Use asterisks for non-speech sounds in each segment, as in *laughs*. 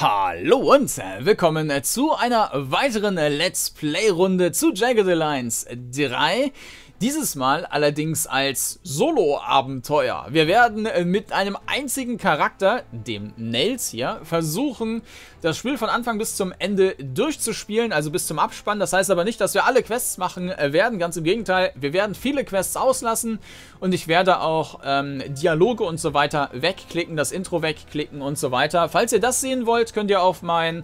Hallo und willkommen zu einer weiteren Let's Play Runde zu Jagged Alliance 3. Dieses Mal allerdings als Solo-Abenteuer. Wir werden äh, mit einem einzigen Charakter, dem Nails hier, versuchen, das Spiel von Anfang bis zum Ende durchzuspielen, also bis zum Abspann. Das heißt aber nicht, dass wir alle Quests machen äh, werden, ganz im Gegenteil. Wir werden viele Quests auslassen und ich werde auch ähm, Dialoge und so weiter wegklicken, das Intro wegklicken und so weiter. Falls ihr das sehen wollt, könnt ihr auf mein,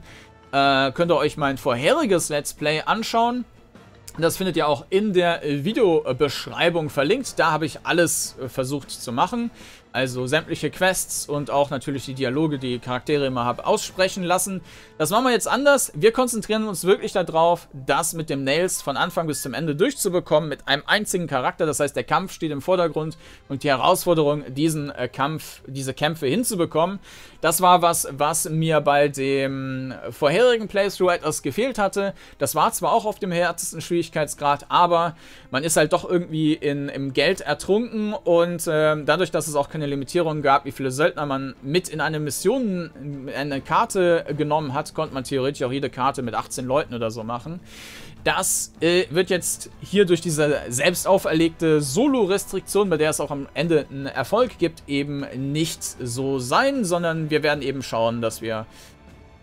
äh, könnt ihr euch mein vorheriges Let's Play anschauen. Das findet ihr auch in der Videobeschreibung verlinkt. Da habe ich alles äh, versucht zu machen. Also sämtliche Quests und auch natürlich die Dialoge, die Charaktere immer habe, aussprechen lassen. Das machen wir jetzt anders. Wir konzentrieren uns wirklich darauf, das mit dem Nails von Anfang bis zum Ende durchzubekommen, mit einem einzigen Charakter. Das heißt, der Kampf steht im Vordergrund und die Herausforderung, diesen äh, Kampf, diese Kämpfe hinzubekommen. Das war was, was mir bei dem vorherigen Playthrough etwas gefehlt hatte. Das war zwar auch auf dem härtesten Schwierigkeitsgrad, aber man ist halt doch irgendwie in, im Geld ertrunken und äh, dadurch, dass es auch keine Limitierung gab, wie viele Söldner man mit in eine Mission, in eine Karte genommen hat, konnte man theoretisch auch jede Karte mit 18 Leuten oder so machen. Das äh, wird jetzt hier durch diese selbst auferlegte Solo-Restriktion, bei der es auch am Ende einen Erfolg gibt, eben nicht so sein, sondern wir werden eben schauen, dass wir,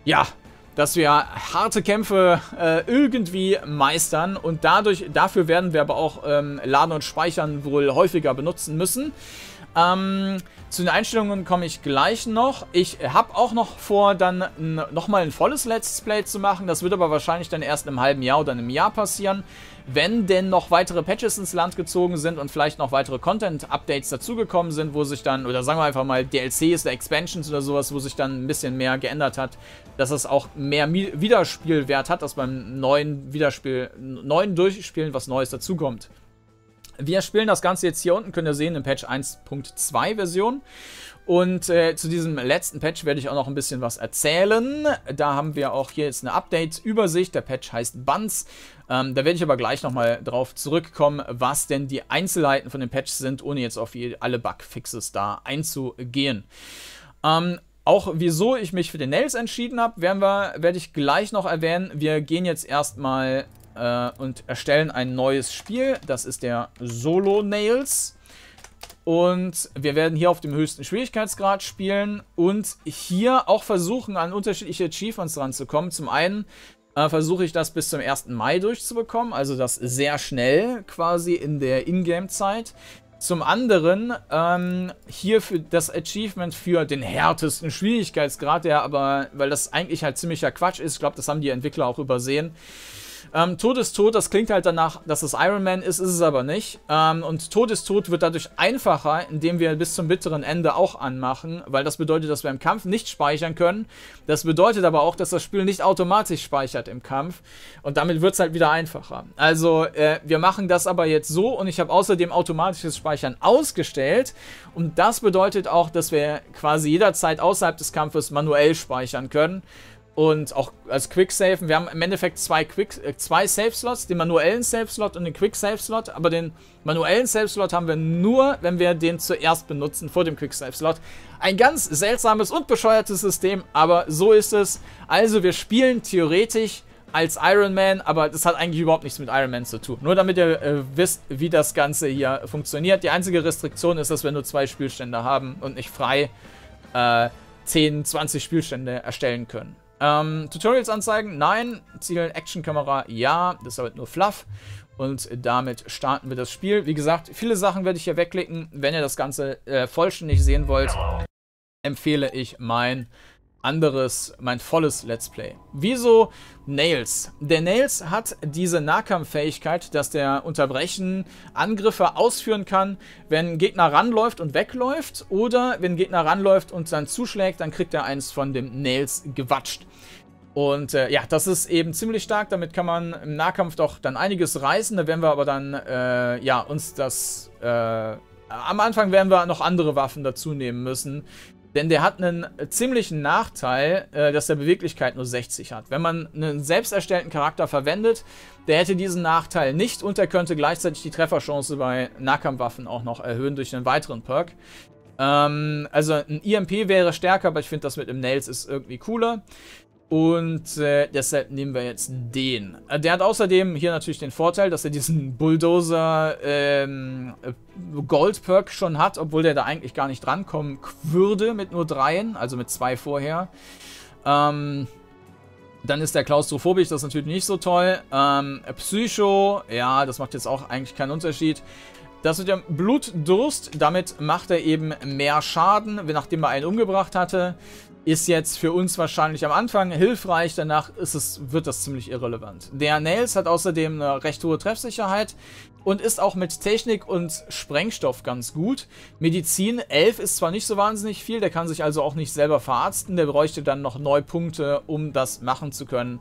ja, dass wir harte Kämpfe äh, irgendwie meistern und dadurch, dafür werden wir aber auch ähm, Laden und Speichern wohl häufiger benutzen müssen. Ähm, zu den Einstellungen komme ich gleich noch. Ich habe auch noch vor, dann nochmal ein volles Let's Play zu machen. Das wird aber wahrscheinlich dann erst im halben Jahr oder einem Jahr passieren. Wenn denn noch weitere Patches ins Land gezogen sind und vielleicht noch weitere Content-Updates dazugekommen sind, wo sich dann, oder sagen wir einfach mal DLCs oder Expansions oder sowas, wo sich dann ein bisschen mehr geändert hat, dass es auch mehr Wiederspielwert hat, dass beim neuen Wiederspiel, neuen Durchspielen was Neues dazukommt. Wir spielen das Ganze jetzt hier unten, könnt ihr sehen, in Patch 1.2 Version. Und äh, zu diesem letzten Patch werde ich auch noch ein bisschen was erzählen. Da haben wir auch hier jetzt eine Update-Übersicht. Der Patch heißt Buns. Ähm, da werde ich aber gleich nochmal drauf zurückkommen, was denn die Einzelheiten von den Patches sind, ohne jetzt auf alle Bugfixes da einzugehen. Ähm, auch wieso ich mich für den Nails entschieden habe, werde ich gleich noch erwähnen. Wir gehen jetzt erstmal äh, und erstellen ein neues Spiel. Das ist der Solo Nails. Und wir werden hier auf dem höchsten Schwierigkeitsgrad spielen und hier auch versuchen, an unterschiedliche Achievements ranzukommen. Zum einen äh, versuche ich das bis zum 1. Mai durchzubekommen, also das sehr schnell quasi in der Ingame-Zeit. Zum anderen ähm, hier für das Achievement für den härtesten Schwierigkeitsgrad, der aber, weil das eigentlich halt ziemlicher Quatsch ist, ich glaube, das haben die Entwickler auch übersehen, ähm, Tod ist tot, das klingt halt danach, dass es Iron Man ist, ist es aber nicht. Ähm, und Tod ist tot wird dadurch einfacher, indem wir bis zum bitteren Ende auch anmachen, weil das bedeutet, dass wir im Kampf nicht speichern können. Das bedeutet aber auch, dass das Spiel nicht automatisch speichert im Kampf. Und damit wird es halt wieder einfacher. Also, äh, wir machen das aber jetzt so und ich habe außerdem automatisches Speichern ausgestellt. Und das bedeutet auch, dass wir quasi jederzeit außerhalb des Kampfes manuell speichern können und auch als Quick-Save. Wir haben im Endeffekt zwei, äh, zwei Save-Slots, den manuellen Save-Slot und den Quick-Save-Slot, aber den manuellen Save-Slot haben wir nur, wenn wir den zuerst benutzen, vor dem Quick-Save-Slot. Ein ganz seltsames und bescheuertes System, aber so ist es. Also wir spielen theoretisch als Iron Man, aber das hat eigentlich überhaupt nichts mit Iron Man zu tun. Nur damit ihr äh, wisst, wie das Ganze hier funktioniert. Die einzige Restriktion ist, dass wir nur zwei Spielstände haben und nicht frei äh, 10, 20 Spielstände erstellen können. Ähm, Tutorials anzeigen? Nein. Zielen, Actionkamera? Ja. Das ist aber nur Fluff. Und damit starten wir das Spiel. Wie gesagt, viele Sachen werde ich hier wegklicken. Wenn ihr das Ganze äh, vollständig sehen wollt, empfehle ich mein anderes, mein volles Let's Play. Wieso Nails? Der Nails hat diese Nahkampffähigkeit, dass der Unterbrechen Angriffe ausführen kann, wenn Gegner ranläuft und wegläuft oder wenn Gegner ranläuft und dann zuschlägt, dann kriegt er eins von dem Nails gewatscht. Und äh, ja, das ist eben ziemlich stark. Damit kann man im Nahkampf doch dann einiges reißen. Da werden wir aber dann, äh, ja, uns das... Äh, am Anfang werden wir noch andere Waffen dazu nehmen müssen, denn der hat einen ziemlichen Nachteil, äh, dass der Beweglichkeit nur 60 hat. Wenn man einen selbst erstellten Charakter verwendet, der hätte diesen Nachteil nicht und er könnte gleichzeitig die Trefferchance bei Nahkampfwaffen auch noch erhöhen durch einen weiteren Perk. Ähm, also ein EMP wäre stärker, aber ich finde das mit dem Nails ist irgendwie cooler. Und äh, deshalb nehmen wir jetzt den. Äh, der hat außerdem hier natürlich den Vorteil, dass er diesen Bulldozer ähm, äh, Gold Perk schon hat, obwohl der da eigentlich gar nicht drankommen würde mit nur dreien, also mit zwei vorher. Ähm, dann ist der klaustrophobisch, das ist natürlich nicht so toll. Ähm, Psycho, ja, das macht jetzt auch eigentlich keinen Unterschied. Das mit dem Blutdurst, damit macht er eben mehr Schaden, nachdem er einen umgebracht hatte ist jetzt für uns wahrscheinlich am Anfang hilfreich, danach ist es, wird das ziemlich irrelevant. Der Nails hat außerdem eine recht hohe Treffsicherheit und ist auch mit Technik und Sprengstoff ganz gut. Medizin 11 ist zwar nicht so wahnsinnig viel, der kann sich also auch nicht selber verarzten, der bräuchte dann noch Neupunkte, um das machen zu können.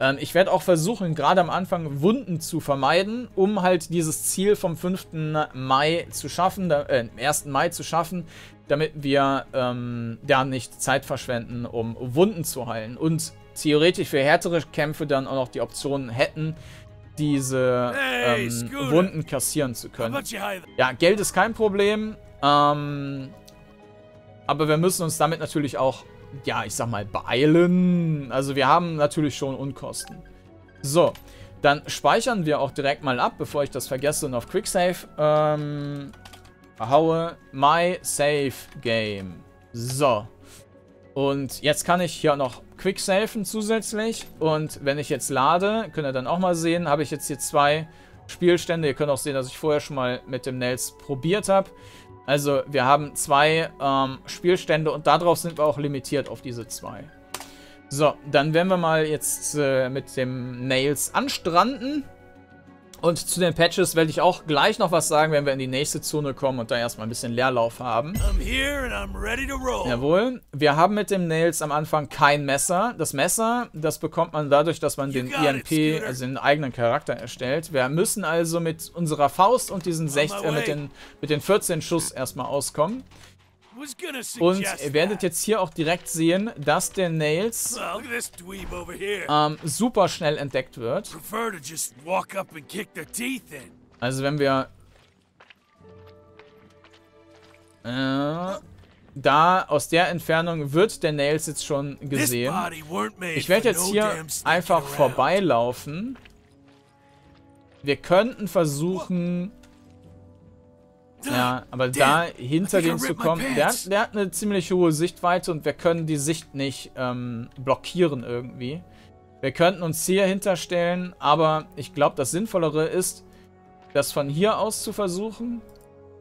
Ähm, ich werde auch versuchen, gerade am Anfang Wunden zu vermeiden, um halt dieses Ziel vom 5. Mai zu schaffen, äh, 1. Mai zu schaffen, damit wir ähm, ja nicht Zeit verschwenden, um Wunden zu heilen. Und theoretisch für härtere Kämpfe dann auch noch die Option hätten, diese ähm, Wunden kassieren zu können. Ja, Geld ist kein Problem. Ähm, aber wir müssen uns damit natürlich auch, ja, ich sag mal, beeilen. Also wir haben natürlich schon Unkosten. So, dann speichern wir auch direkt mal ab, bevor ich das vergesse und auf Quicksave ähm, haue. My Save Game. So. Und jetzt kann ich hier noch Quicksafen zusätzlich. Und wenn ich jetzt lade, könnt ihr dann auch mal sehen, habe ich jetzt hier zwei Spielstände. Ihr könnt auch sehen, dass ich vorher schon mal mit dem Nails probiert habe. Also wir haben zwei ähm, Spielstände und darauf sind wir auch limitiert auf diese zwei. So, dann werden wir mal jetzt äh, mit dem Nails anstranden. Und zu den Patches werde ich auch gleich noch was sagen, wenn wir in die nächste Zone kommen und da erstmal ein bisschen Leerlauf haben. Jawohl. Wir haben mit dem Nails am Anfang kein Messer. Das Messer, das bekommt man dadurch, dass man den EMP, also den eigenen Charakter erstellt. Wir müssen also mit unserer Faust und diesen 16, äh, mit, den, mit den 14 Schuss erstmal auskommen. Und ihr werdet jetzt hier auch direkt sehen, dass der Nails ähm, super schnell entdeckt wird. Also wenn wir äh, da aus der Entfernung wird der Nails jetzt schon gesehen. Ich werde jetzt hier einfach vorbeilaufen. Wir könnten versuchen, ja, aber da hinter den zu kommen, der hat, der hat, eine ziemlich hohe Sichtweite und wir können die Sicht nicht ähm, blockieren irgendwie. Wir könnten uns hier hinterstellen, aber ich glaube, das Sinnvollere ist, das von hier aus zu versuchen.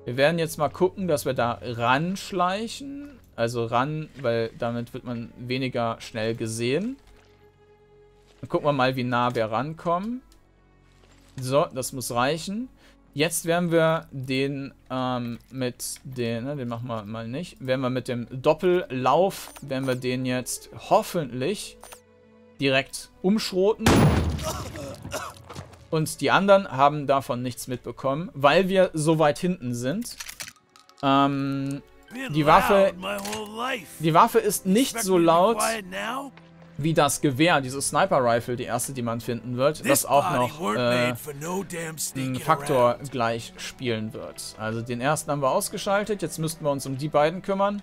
Wir werden jetzt mal gucken, dass wir da ranschleichen. Also ran, weil damit wird man weniger schnell gesehen. Dann gucken wir mal, wie nah wir rankommen. So, das muss reichen. Jetzt werden wir den ähm, mit den, ne, den machen wir mal nicht, werden wir mit dem Doppellauf, werden wir den jetzt hoffentlich direkt umschroten. Und die anderen haben davon nichts mitbekommen, weil wir so weit hinten sind. Ähm, die Waffe, die Waffe ist nicht so laut wie das Gewehr, diese Sniper-Rifle, die erste, die man finden wird, das auch noch äh, einen Faktor gleich spielen wird. Also den ersten haben wir ausgeschaltet, jetzt müssten wir uns um die beiden kümmern.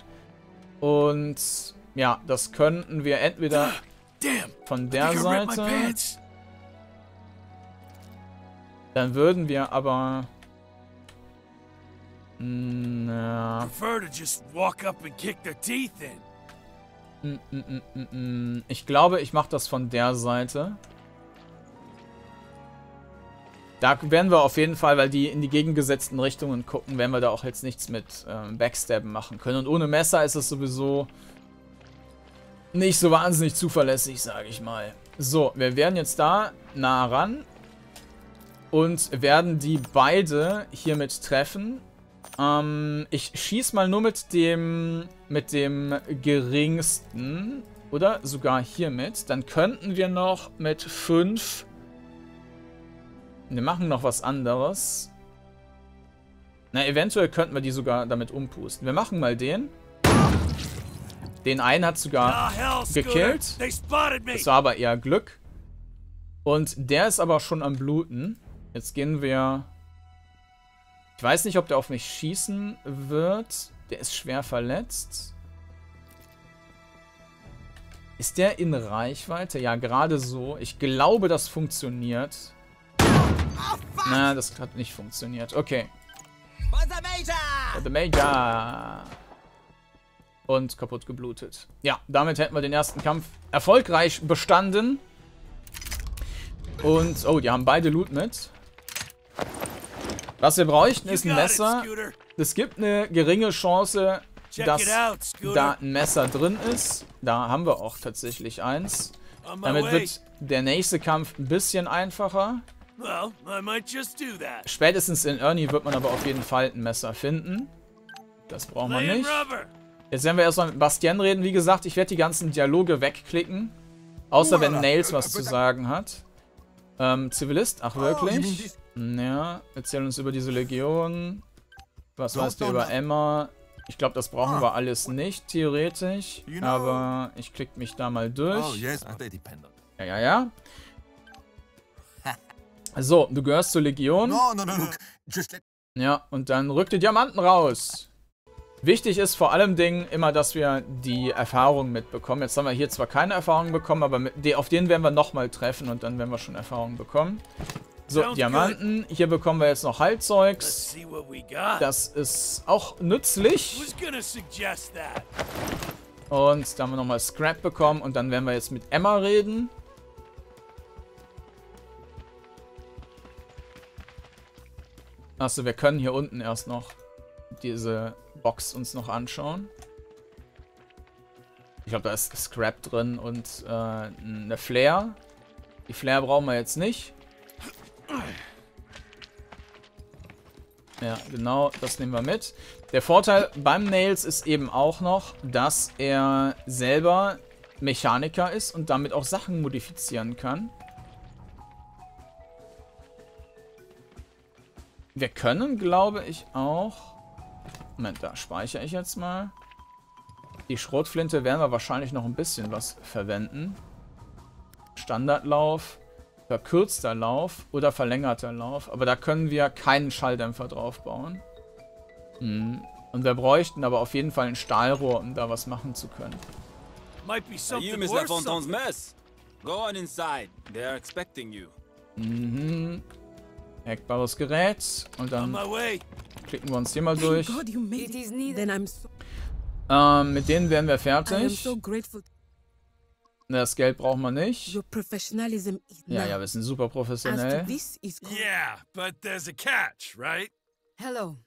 Und ja, das könnten wir entweder von der Seite... Dann würden wir aber... Na... Prefer to just walk up and kick their teeth in. Mm, mm, mm, ich glaube, ich mache das von der Seite. Da werden wir auf jeden Fall, weil die in die gegengesetzten Richtungen gucken, werden wir da auch jetzt nichts mit ähm, Backstabben machen können. Und ohne Messer ist es sowieso nicht so wahnsinnig zuverlässig, sage ich mal. So, wir werden jetzt da nah ran und werden die beide hiermit treffen. Ähm, ich schieße mal nur mit dem, mit dem geringsten. Oder sogar hiermit. Dann könnten wir noch mit 5... Wir machen noch was anderes. Na, eventuell könnten wir die sogar damit umpusten. Wir machen mal den. Den einen hat sogar gekillt. Das war aber eher Glück. Und der ist aber schon am Bluten. Jetzt gehen wir ich weiß nicht, ob der auf mich schießen wird. Der ist schwer verletzt. Ist der in Reichweite? Ja, gerade so. Ich glaube, das funktioniert. Na, das hat nicht funktioniert. Okay. For the Major. Und kaputt geblutet. Ja, damit hätten wir den ersten Kampf erfolgreich bestanden. Und, oh, die haben beide Loot mit. Was wir bräuchten, ist ein Messer. Es gibt eine geringe Chance, dass da ein Messer drin ist. Da haben wir auch tatsächlich eins. Damit wird der nächste Kampf ein bisschen einfacher. Spätestens in Ernie wird man aber auf jeden Fall ein Messer finden. Das brauchen wir nicht. Jetzt werden wir erstmal mit Bastien reden. Wie gesagt, ich werde die ganzen Dialoge wegklicken. Außer wenn Nails was zu sagen hat. Ähm, Zivilist? Ach, wirklich? Ja, erzähl uns über diese Legion. Was weißt du über Emma? Ich glaube, das brauchen ah. wir alles nicht, theoretisch. Aber ich klicke mich da mal durch. Oh, ja, ja, ja. *laughs* So, du gehörst zur Legion. Ja, und dann rück die Diamanten raus. Wichtig ist vor allem Dingen immer, dass wir die Erfahrung mitbekommen. Jetzt haben wir hier zwar keine Erfahrung bekommen, aber auf den werden wir nochmal treffen und dann werden wir schon Erfahrung bekommen. So, Diamanten. Hier bekommen wir jetzt noch Heilzeugs. Das ist auch nützlich. Und da haben wir nochmal Scrap bekommen und dann werden wir jetzt mit Emma reden. Achso, wir können hier unten erst noch diese Box uns noch anschauen. Ich glaube, da ist Scrap drin und äh, eine Flare. Die Flare brauchen wir jetzt nicht. Ja, genau, das nehmen wir mit. Der Vorteil beim Nails ist eben auch noch, dass er selber Mechaniker ist und damit auch Sachen modifizieren kann. Wir können, glaube ich, auch... Moment, da speichere ich jetzt mal. Die Schrotflinte werden wir wahrscheinlich noch ein bisschen was verwenden. Standardlauf, verkürzter Lauf oder verlängerter Lauf. Aber da können wir keinen Schalldämpfer drauf bauen. Hm. Und wir bräuchten aber auf jeden Fall ein Stahlrohr, um da was machen zu können. Mhm. Hackbares Gerät. Und dann klicken wir uns hier mal durch. Ähm, mit denen werden wir fertig. Das Geld brauchen wir nicht. Ja, ja, wir sind super professionell. Yeah, but there's a catch, right? Hello.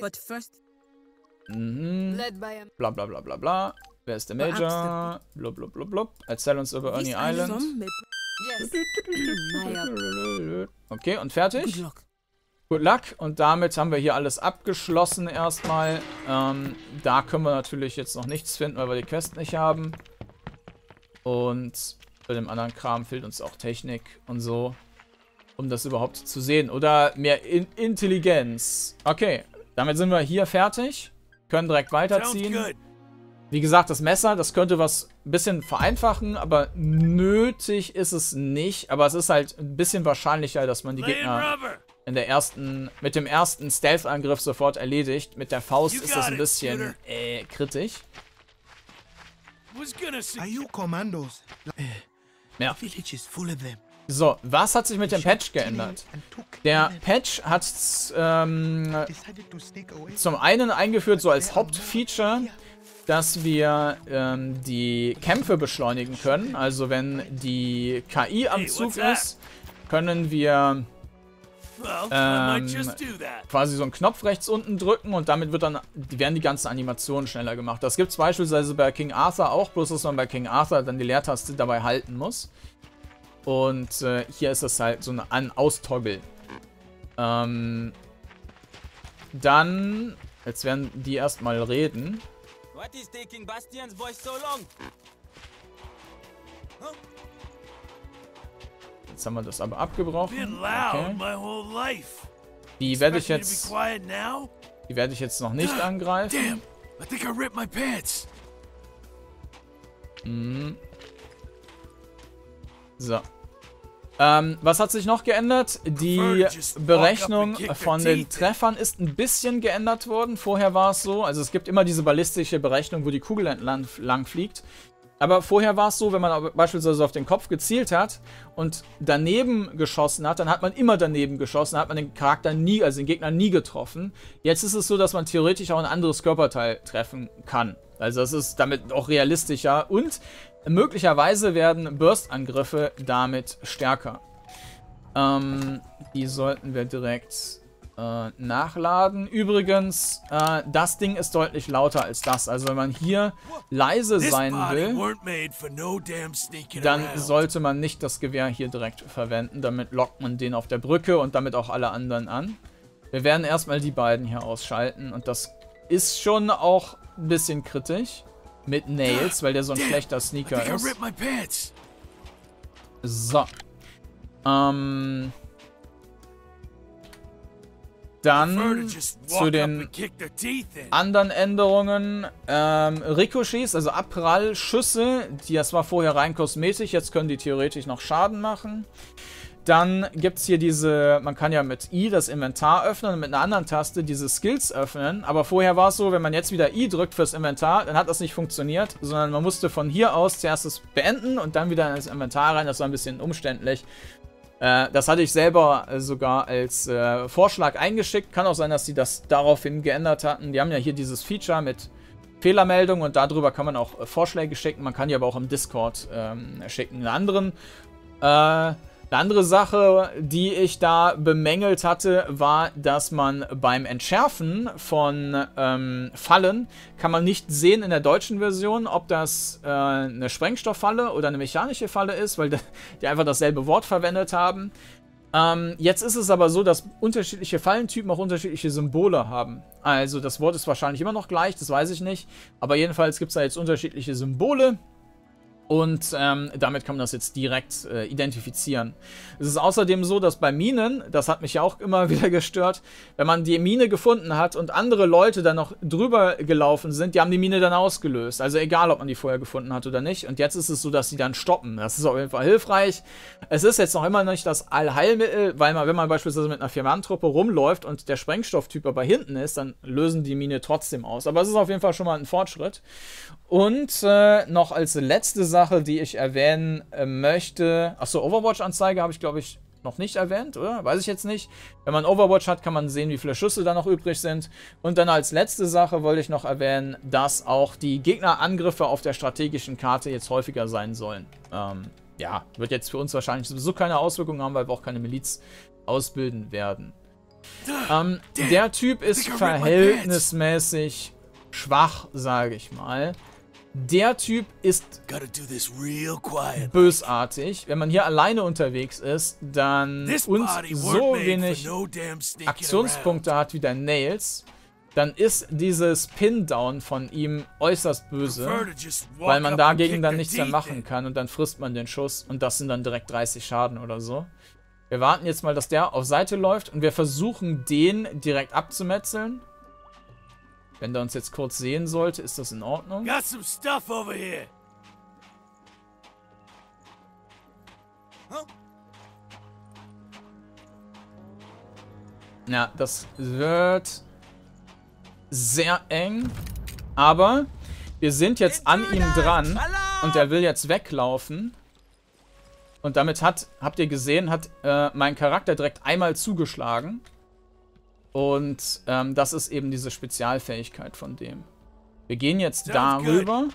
But first. Mhm. Bla bla bla bla bla. Wer ist der Major? Blub blub blub blub. Erzähl uns über Ernie Island. *laughs* Okay, und fertig? Good luck. Und damit haben wir hier alles abgeschlossen erstmal. Ähm, da können wir natürlich jetzt noch nichts finden, weil wir die Quest nicht haben. Und bei dem anderen Kram fehlt uns auch Technik und so, um das überhaupt zu sehen. Oder mehr In Intelligenz. Okay, damit sind wir hier fertig. Können direkt weiterziehen. Wie gesagt, das Messer, das könnte was ein bisschen vereinfachen, aber nötig ist es nicht. Aber es ist halt ein bisschen wahrscheinlicher, dass man die Gegner in der ersten, mit dem ersten Stealth-Angriff sofort erledigt. Mit der Faust ist das ein bisschen äh, kritisch. Ja. So, was hat sich mit dem Patch geändert? Der Patch hat ähm, zum einen eingeführt, so als Hauptfeature, dass wir ähm, die Kämpfe beschleunigen können. Also wenn die KI am Zug ist, können wir ähm, quasi so einen Knopf rechts unten drücken und damit wird dann, werden die ganzen Animationen schneller gemacht. Das gibt es beispielsweise bei King Arthur auch, bloß dass man bei King Arthur dann die Leertaste dabei halten muss. Und äh, hier ist das halt so ein Austoggle. Ähm, dann, jetzt werden die erstmal reden. What is taking Bastian's voice so long? Huh? Jetzt haben wir das aber abgebrochen. Okay. Die werde ich jetzt... Die werde ich jetzt noch nicht angreifen. Mhm. So. Ähm, was hat sich noch geändert? Die Berechnung von den Treffern ist ein bisschen geändert worden. Vorher war es so, also es gibt immer diese ballistische Berechnung, wo die Kugel entlang lang fliegt. Aber vorher war es so, wenn man beispielsweise auf den Kopf gezielt hat und daneben geschossen hat, dann hat man immer daneben geschossen, hat man den Charakter nie, also den Gegner nie getroffen. Jetzt ist es so, dass man theoretisch auch ein anderes Körperteil treffen kann. Also das ist damit auch realistischer und möglicherweise werden Burst-Angriffe damit stärker. Ähm, die sollten wir direkt äh, nachladen. Übrigens, äh, das Ding ist deutlich lauter als das. Also wenn man hier leise sein will, dann sollte man nicht das Gewehr hier direkt verwenden. Damit lockt man den auf der Brücke und damit auch alle anderen an. Wir werden erstmal die beiden hier ausschalten und das ist schon auch ein bisschen kritisch mit Nails, weil der so ein schlechter Sneaker ist. So. Ähm... Dann zu den anderen Änderungen. Ähm, Ricochets, also Abprallschüsse, das war vorher rein kosmetisch, jetzt können die theoretisch noch Schaden machen. Dann gibt es hier diese, man kann ja mit I das Inventar öffnen und mit einer anderen Taste diese Skills öffnen. Aber vorher war es so, wenn man jetzt wieder I drückt fürs Inventar, dann hat das nicht funktioniert, sondern man musste von hier aus zuerst das beenden und dann wieder ins Inventar rein. Das war ein bisschen umständlich. Äh, das hatte ich selber äh, sogar als äh, Vorschlag eingeschickt. Kann auch sein, dass sie das daraufhin geändert hatten. Die haben ja hier dieses Feature mit Fehlermeldung und darüber kann man auch äh, Vorschläge schicken. Man kann die aber auch im Discord ähm, schicken. Einen anderen äh, eine andere Sache, die ich da bemängelt hatte, war, dass man beim Entschärfen von ähm, Fallen kann man nicht sehen in der deutschen Version, ob das äh, eine Sprengstofffalle oder eine mechanische Falle ist, weil *laughs* die einfach dasselbe Wort verwendet haben. Ähm, jetzt ist es aber so, dass unterschiedliche Fallentypen auch unterschiedliche Symbole haben. Also das Wort ist wahrscheinlich immer noch gleich, das weiß ich nicht. Aber jedenfalls gibt es da jetzt unterschiedliche Symbole. Und ähm, damit kann man das jetzt direkt äh, identifizieren. Es ist außerdem so, dass bei Minen, das hat mich ja auch immer *laughs* wieder gestört, wenn man die Mine gefunden hat und andere Leute dann noch drüber gelaufen sind, die haben die Mine dann ausgelöst. Also egal, ob man die vorher gefunden hat oder nicht. Und jetzt ist es so, dass sie dann stoppen. Das ist auf jeden Fall hilfreich. Es ist jetzt noch immer nicht das Allheilmittel, weil man, wenn man beispielsweise mit einer Vier-Mann-Truppe rumläuft und der Sprengstofftyp aber hinten ist, dann lösen die Mine trotzdem aus. Aber es ist auf jeden Fall schon mal ein Fortschritt. Und äh, noch als letzte Sache, die ich erwähnen äh, möchte. Achso, Overwatch-Anzeige habe ich, glaube ich, noch nicht erwähnt, oder? Weiß ich jetzt nicht. Wenn man Overwatch hat, kann man sehen, wie viele Schüsse da noch übrig sind. Und dann als letzte Sache wollte ich noch erwähnen, dass auch die Gegnerangriffe auf der strategischen Karte jetzt häufiger sein sollen. Ähm, ja, wird jetzt für uns wahrscheinlich sowieso keine Auswirkungen haben, weil wir auch keine Miliz ausbilden werden. Ähm, der Typ ist verhältnismäßig schwach, sage ich mal. Der Typ ist bösartig. Wenn man hier alleine unterwegs ist, dann und so wenig Aktionspunkte hat wie der Nails, dann ist dieses Pin-Down von ihm äußerst böse, weil man dagegen dann nichts mehr machen kann und dann frisst man den Schuss und das sind dann direkt 30 Schaden oder so. Wir warten jetzt mal, dass der auf Seite läuft und wir versuchen den direkt abzumetzeln. Wenn der uns jetzt kurz sehen sollte, ist das in Ordnung. Got some stuff over here. Ja, das wird sehr eng. Aber wir sind jetzt an ihm dran und er will jetzt weglaufen. Und damit hat, habt ihr gesehen, hat äh, mein Charakter direkt einmal zugeschlagen. Und ähm, das ist eben diese Spezialfähigkeit von dem. Wir gehen jetzt darüber,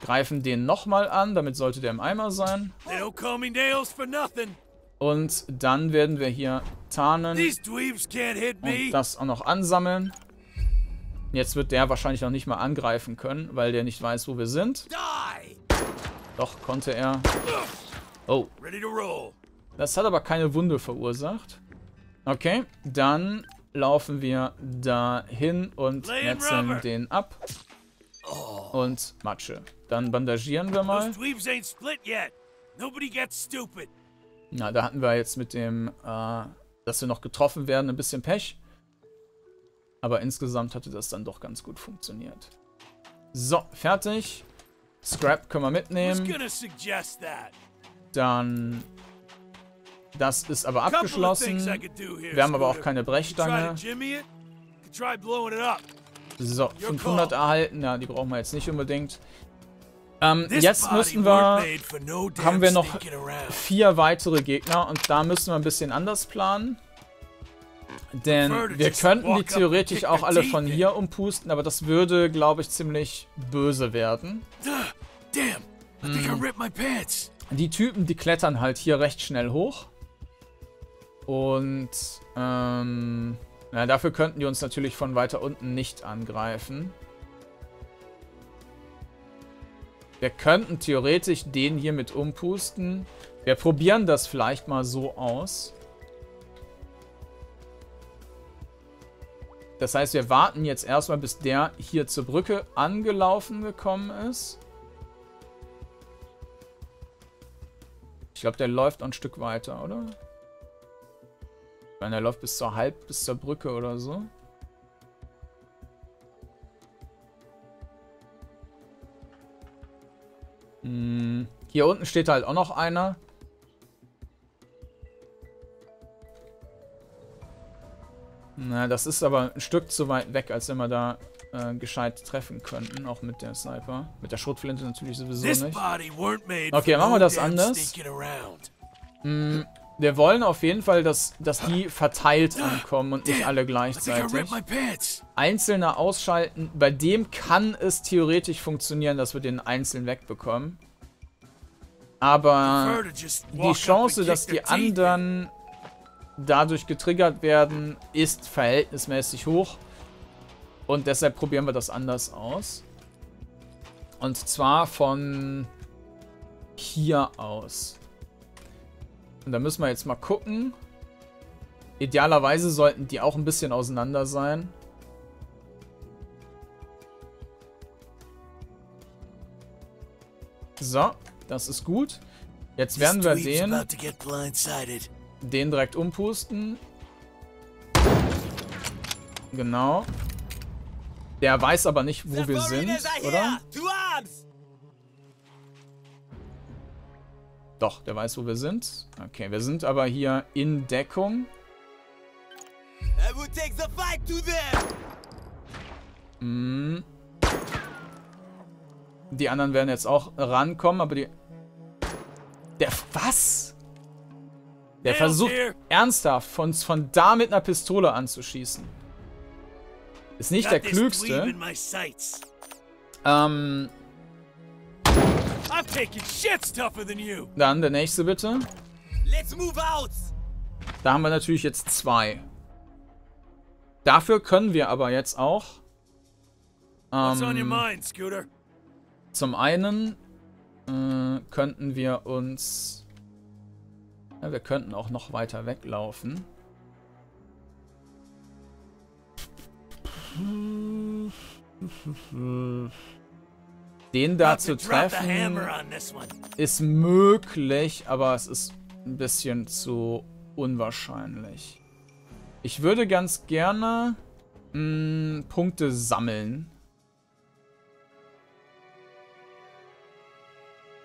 greifen den nochmal an, damit sollte der im Eimer sein. Und dann werden wir hier tarnen und das auch noch ansammeln. Jetzt wird der wahrscheinlich noch nicht mal angreifen können, weil der nicht weiß, wo wir sind. Doch, konnte er. Oh. Das hat aber keine Wunde verursacht. Okay, dann laufen wir dahin und metzeln den ab. Und Matsche. Dann bandagieren wir mal. Na, da hatten wir jetzt mit dem, äh, dass wir noch getroffen werden, ein bisschen Pech. Aber insgesamt hatte das dann doch ganz gut funktioniert. So, fertig. Scrap können wir mitnehmen. Dann Das ist aber abgeschlossen. Wir haben aber auch keine Brechstange. So, 500 erhalten. Ja, die brauchen wir jetzt nicht unbedingt. Ähm, jetzt müssen wir... Haben wir noch vier weitere Gegner und da müssen wir ein bisschen anders planen. Denn wir könnten die theoretisch auch alle von hier umpusten, aber das würde, glaube ich, ziemlich böse werden. Hm. Die Typen, die klettern halt hier recht schnell hoch. Und ähm, na, dafür könnten die uns natürlich von weiter unten nicht angreifen. Wir könnten theoretisch den hier mit umpusten. Wir probieren das vielleicht mal so aus. Das heißt, wir warten jetzt erstmal, bis der hier zur Brücke angelaufen gekommen ist. Ich glaube, der läuft ein Stück weiter, oder? Ich meine, der läuft bis zur Halb, bis zur Brücke oder so. Hm, hier unten steht halt auch noch einer. Na, das ist aber ein Stück zu weit weg, als wenn wir da äh, gescheit treffen könnten, auch mit der Sniper. Mit der Schrotflinte natürlich sowieso nicht. Okay, machen wir das anders. Mm, wir wollen auf jeden Fall, dass, dass die verteilt ankommen und nicht alle gleichzeitig. Einzelne ausschalten, bei dem kann es theoretisch funktionieren, dass wir den einzeln wegbekommen. Aber die Chance, dass die anderen dadurch getriggert werden, ist verhältnismäßig hoch. Und deshalb probieren wir das anders aus. Und zwar von hier aus. Und da müssen wir jetzt mal gucken. Idealerweise sollten die auch ein bisschen auseinander sein. So, das ist gut. Jetzt werden wir den den direkt umpusten. Genau. Der weiß aber nicht, wo wir sind, oder? Doch, der weiß, wo wir sind. Okay, wir sind aber hier in Deckung. Mm. Die anderen werden jetzt auch rankommen, aber die... Der... Was? Der versucht ernsthaft von, von da mit einer Pistole anzuschießen. Ist nicht der klügste. Ähm. Dann der nächste bitte. Da haben wir natürlich jetzt zwei. Dafür können wir aber jetzt auch. Ähm, zum einen äh, könnten wir uns ja, wir könnten auch noch weiter weglaufen. *laughs* Den da zu treffen ist möglich, aber es ist ein bisschen zu unwahrscheinlich. Ich würde ganz gerne mh, hm, Punkte sammeln.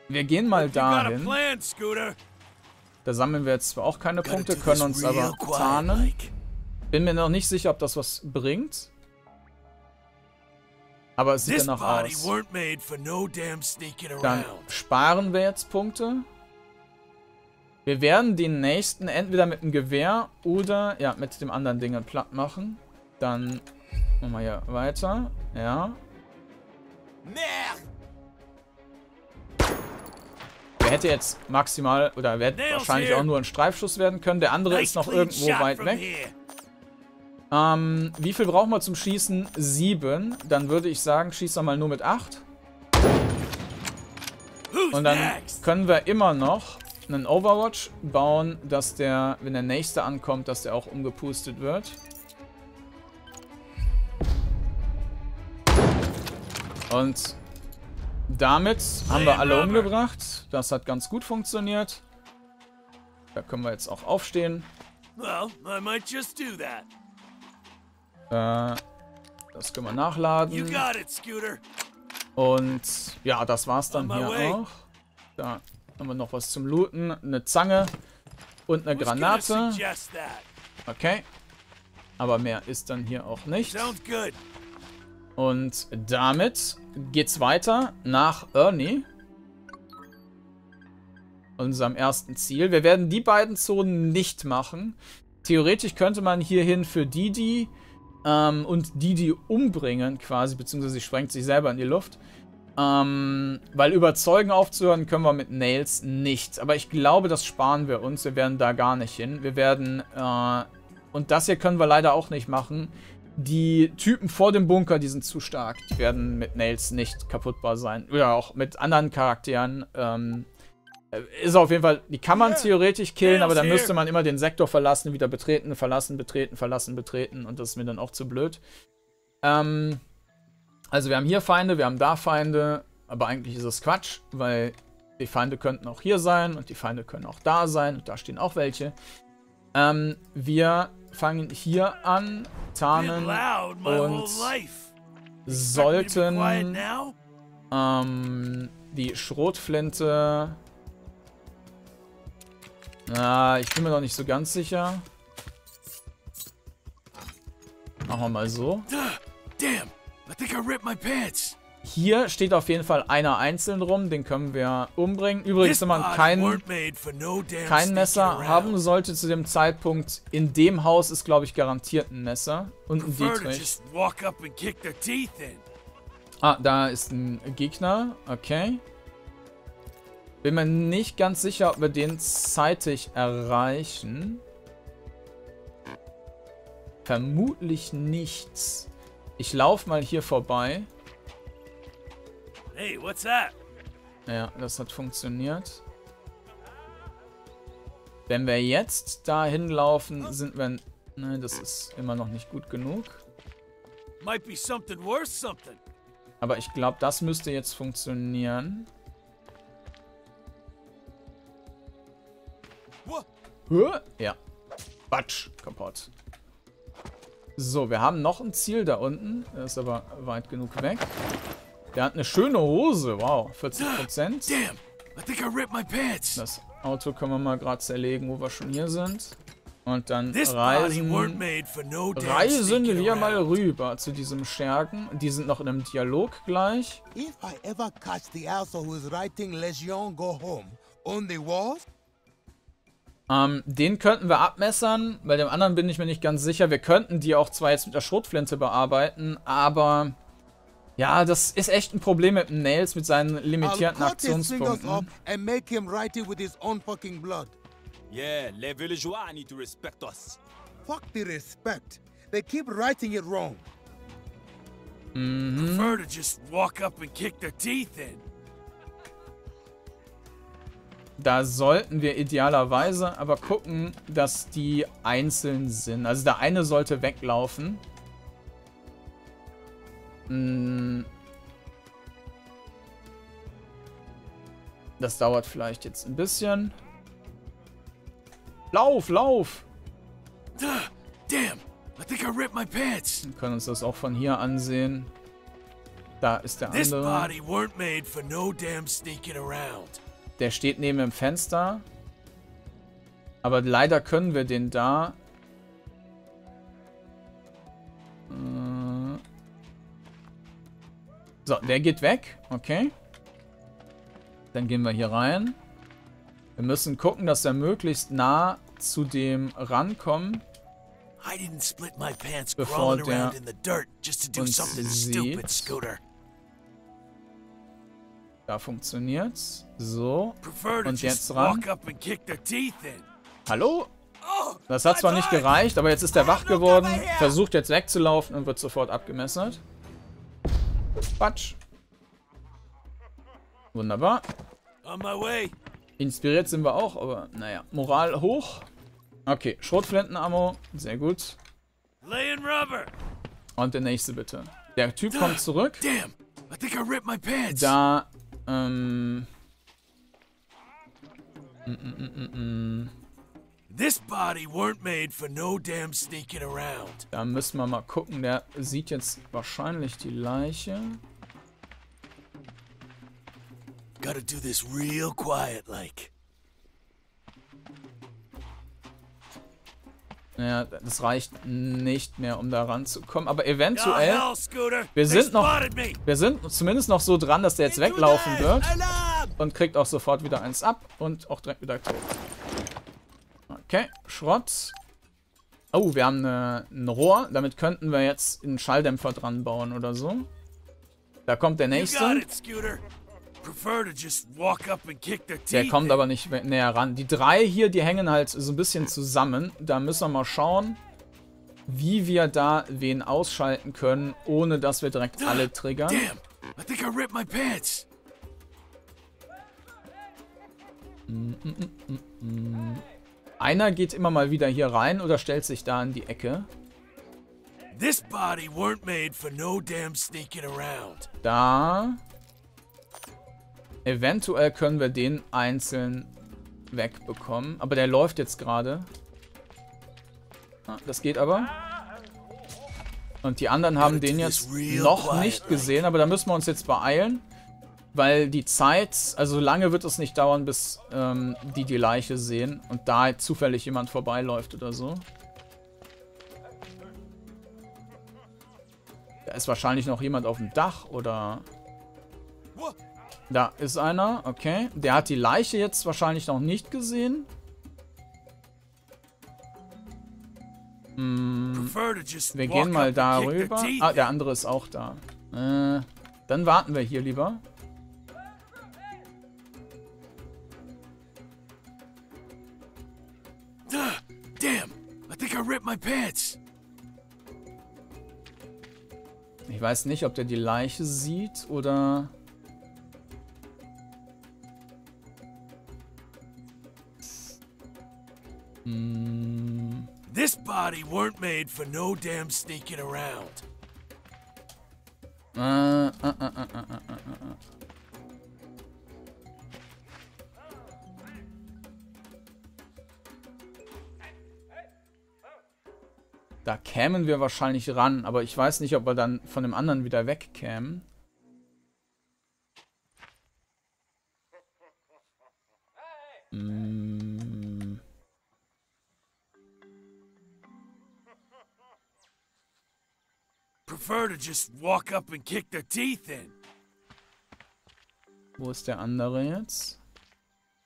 Wir gehen mal dahin. Da sammeln wir jetzt zwar auch keine Punkte, können uns aber tarnen. Bin mir noch nicht sicher, ob das was bringt. Aber es sieht danach aus. Dann sparen wir jetzt Punkte. Wir werden den nächsten entweder mit dem Gewehr oder ja, mit dem anderen Ding platt machen. Dann machen wir hier weiter. Ja. Der hätte jetzt maximal, oder wird wahrscheinlich auch nur ein Streifschuss werden können. Der andere ist noch irgendwo weit weg. Ähm, wie viel brauchen wir zum Schießen? Sieben. Dann würde ich sagen, schieß doch mal nur mit acht. Und dann können wir immer noch einen Overwatch bauen, dass der, wenn der nächste ankommt, dass der auch umgepustet wird. Und damit haben wir alle umgebracht. Das hat ganz gut funktioniert. Da können wir jetzt auch aufstehen. Äh, das können wir nachladen. Und ja, das war's dann hier auch. Da haben wir noch was zum Looten. Eine Zange Und eine Granate. Okay. Aber mehr ist dann hier auch nicht. Und damit geht's weiter nach Ernie. Unserem ersten Ziel. Wir werden die beiden Zonen nicht machen. Theoretisch könnte man hierhin für Didi ähm, und Didi umbringen quasi, beziehungsweise sie sprengt sich selber in die Luft. Ähm, weil überzeugen aufzuhören können wir mit Nails nicht. Aber ich glaube, das sparen wir uns. Wir werden da gar nicht hin. Wir werden, äh, und das hier können wir leider auch nicht machen. Die Typen vor dem Bunker, die sind zu stark. Die werden mit Nails nicht kaputtbar sein. Oder auch mit anderen Charakteren. Ähm, äh, ist auf jeden Fall, die kann man theoretisch killen, aber dann müsste man immer den Sektor verlassen, wieder betreten, verlassen, betreten, verlassen, betreten. Und das ist mir dann auch zu blöd. Ähm, also wir haben hier Feinde, wir haben da Feinde. Aber eigentlich ist es Quatsch, weil die Feinde könnten auch hier sein und die Feinde können auch da sein. Und da stehen auch welche. Ähm, wir fangen hier an, tarnen und sollten ähm, die Schrotflinte... Na, ich bin mir noch nicht so ganz sicher. Machen wir mal so. Hier steht auf jeden Fall einer einzeln rum, den können wir umbringen. Übrigens, wenn man kein, kein Messer haben sollte zu dem Zeitpunkt, in dem Haus ist, glaube ich, garantiert ein Messer. Und ein Dietrich. Ah, da ist ein Gegner. Okay. Bin mir nicht ganz sicher, ob wir den zeitig erreichen. Vermutlich nichts. Ich laufe mal hier vorbei. Hey, what's that? Ja, das hat funktioniert. Wenn wir jetzt dahin laufen, sind wir... Ne, das ist immer noch nicht gut genug. Aber ich glaube, das müsste jetzt funktionieren. Ja. Batsch. Kaputt. So, wir haben noch ein Ziel da unten. Der ist aber weit genug weg. Der hat eine schöne Hose. Wow, 40%. Das Auto können wir mal gerade zerlegen, wo wir schon hier sind. Und dann reisen, reisen wir mal rüber zu diesem Schergen. Die sind noch in einem Dialog gleich. If I ever catch the asshole who is writing Legion go home on the walls, ähm, den könnten wir abmessern. Bei dem anderen bin ich mir nicht ganz sicher. Wir könnten die auch zwar jetzt mit der Schrotflinte bearbeiten, aber... Ja, das ist echt ein Problem mit Nails, mit seinen limitierten Aktionspunkten. Yeah, les villageois need to respect us. Fuck the respect. They keep writing it wrong. Mhm. Prefer to just walk up and kick their teeth in. Da sollten wir idealerweise aber gucken, dass die einzeln sind. Also der eine sollte weglaufen. Hm. Das dauert vielleicht jetzt ein bisschen. Lauf, lauf! Damn! I think I ripped my pants. Wir können uns das auch von hier ansehen. Da ist der andere. This body weren't made for no damn sneaking around. Der steht neben dem Fenster. Aber leider können wir den da... Äh, so, der geht weg. Okay. Dann gehen wir hier rein. Wir müssen gucken, dass wir möglichst nah zu dem rankommen. Bevor der uns sieht. Da funktioniert's. So. Und jetzt ran. Hallo? Oh, das hat zwar nicht gereicht, aber jetzt ist er wach geworden, versucht jetzt wegzulaufen und wird sofort abgemessert. Quatsch. Wunderbar. Inspiriert sind wir auch, aber naja. Moral hoch. Okay, Schrotflintenammo. Sehr gut. Und der nächste bitte. Der Typ kommt zurück. Da ähm. Mm, mm, mm, This body weren't made for no damn sneaking around. Da müssen wir mal gucken. Der sieht jetzt wahrscheinlich die Leiche. Gotta do this real quiet like. Ja, das reicht nicht mehr, um da ranzukommen. Aber eventuell... Wir sind noch... Wir sind zumindest noch so dran, dass der jetzt weglaufen wird. Und kriegt auch sofort wieder eins ab. Und auch direkt wieder tot. Okay, Schrott. Oh, wir haben eine, ein Rohr. Damit könnten wir jetzt einen Schalldämpfer dran bauen oder so. Da kommt der nächste. Der kommt aber nicht näher ran. Die drei hier, die hängen halt so ein bisschen zusammen. Da müssen wir mal schauen, wie wir da wen ausschalten können, ohne dass wir direkt alle triggern. Einer geht immer mal wieder hier rein oder stellt sich da in die Ecke. Da. Eventuell können wir den einzeln wegbekommen. Aber der läuft jetzt gerade. Ah, das geht aber. Und die anderen haben den jetzt noch nicht gesehen, aber da müssen wir uns jetzt beeilen. Weil die Zeit, also lange wird es nicht dauern, bis ähm, die die Leiche sehen und da zufällig jemand vorbeiläuft oder so. Da ist wahrscheinlich noch jemand auf dem Dach oder... Da ist einer, okay. Der hat die Leiche jetzt wahrscheinlich noch nicht gesehen. Hm, wir gehen mal darüber. Ah, der andere ist auch da. Äh, dann warten wir hier lieber. Damn, I think I ripped my pants. Ich weiß nicht, ob der die Leiche sieht oder... Hm. This body weren't made for no damn sneaking around. Äh, äh, äh. Da kämen wir wahrscheinlich ran, aber ich weiß nicht, ob wir dann von dem anderen wieder wegkämen. Prefer to just walk up and kick their teeth in. Wo ist der andere jetzt?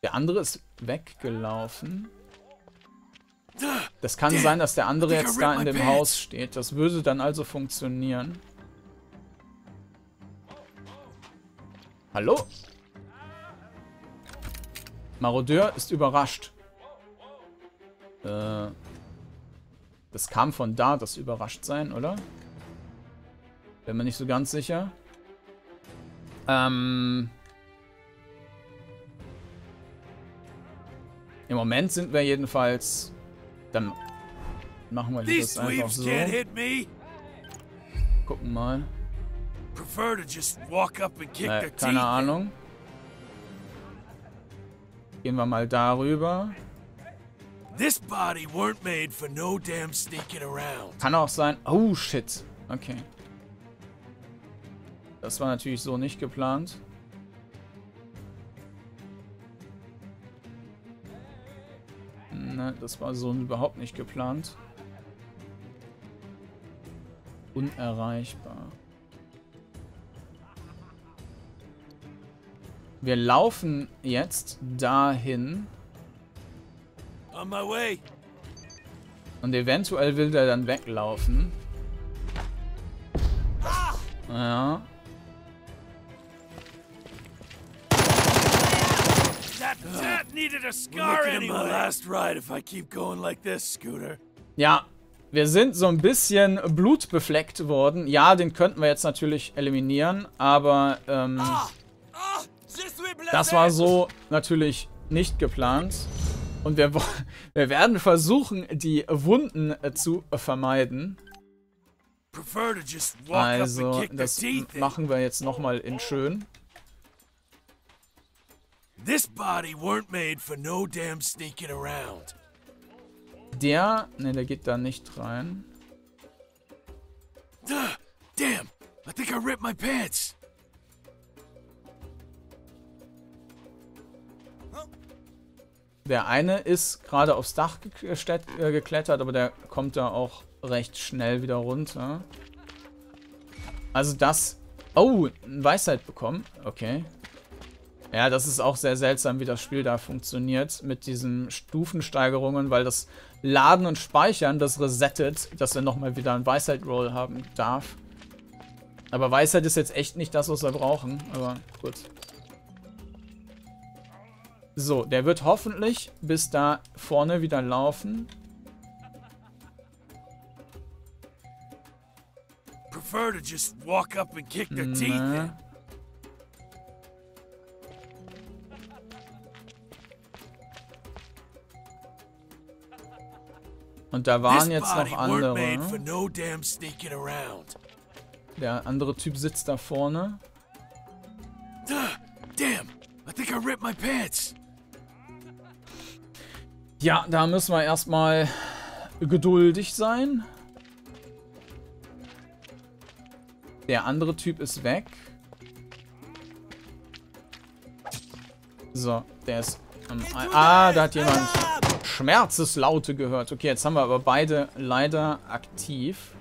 Der andere ist weggelaufen. Das kann sein, dass der andere jetzt da in dem Haus steht. Das würde dann also funktionieren. Hallo? Marodeur ist überrascht. Äh, das kam von da, das überrascht sein, oder? Bin mir nicht so ganz sicher. Ähm... Im Moment sind wir jedenfalls dann machen wir das einfach so. Gucken mal. Naja, keine Ahnung. Gehen wir mal darüber. Kann auch sein. Oh shit. Okay. Das war natürlich so nicht geplant. Ne, das war so überhaupt nicht geplant. Unerreichbar. Wir laufen jetzt dahin. On my way. Und eventuell will der dann weglaufen. Ja. Ja, wir sind so ein bisschen blutbefleckt worden. Ja, den könnten wir jetzt natürlich eliminieren, aber ähm, ah, ah, das war so natürlich nicht geplant. Und wir, *laughs* wir werden versuchen, die Wunden äh, zu vermeiden. Also, das machen wir jetzt nochmal in schön. This body weren't made for no damn sneaking around. Der, ne, der geht da nicht rein. Damn, I think I ripped my pants. Der eine ist gerade aufs Dach äh, geklettert, aber der kommt da auch recht schnell wieder runter. Also das... Oh, ein Weisheit bekommen. Okay. Ja, das ist auch sehr seltsam, wie das Spiel da funktioniert mit diesen Stufensteigerungen, weil das Laden und Speichern das resettet, dass er nochmal wieder ein Weisheit-Roll haben darf. Aber Weisheit ist jetzt echt nicht das, was wir brauchen. Aber gut. So, der wird hoffentlich bis da vorne wieder laufen. Prefer to just walk up and kick their teeth in. Und da waren jetzt noch andere. Der andere Typ sitzt da vorne. Damn, I think I ripped my pants. Ja, da müssen wir erstmal geduldig sein. Der andere Typ ist weg. So, der ist... Ah, da hat jemand... Schmerzeslaute gehört. Okay, jetzt haben wir aber beide leider aktiv.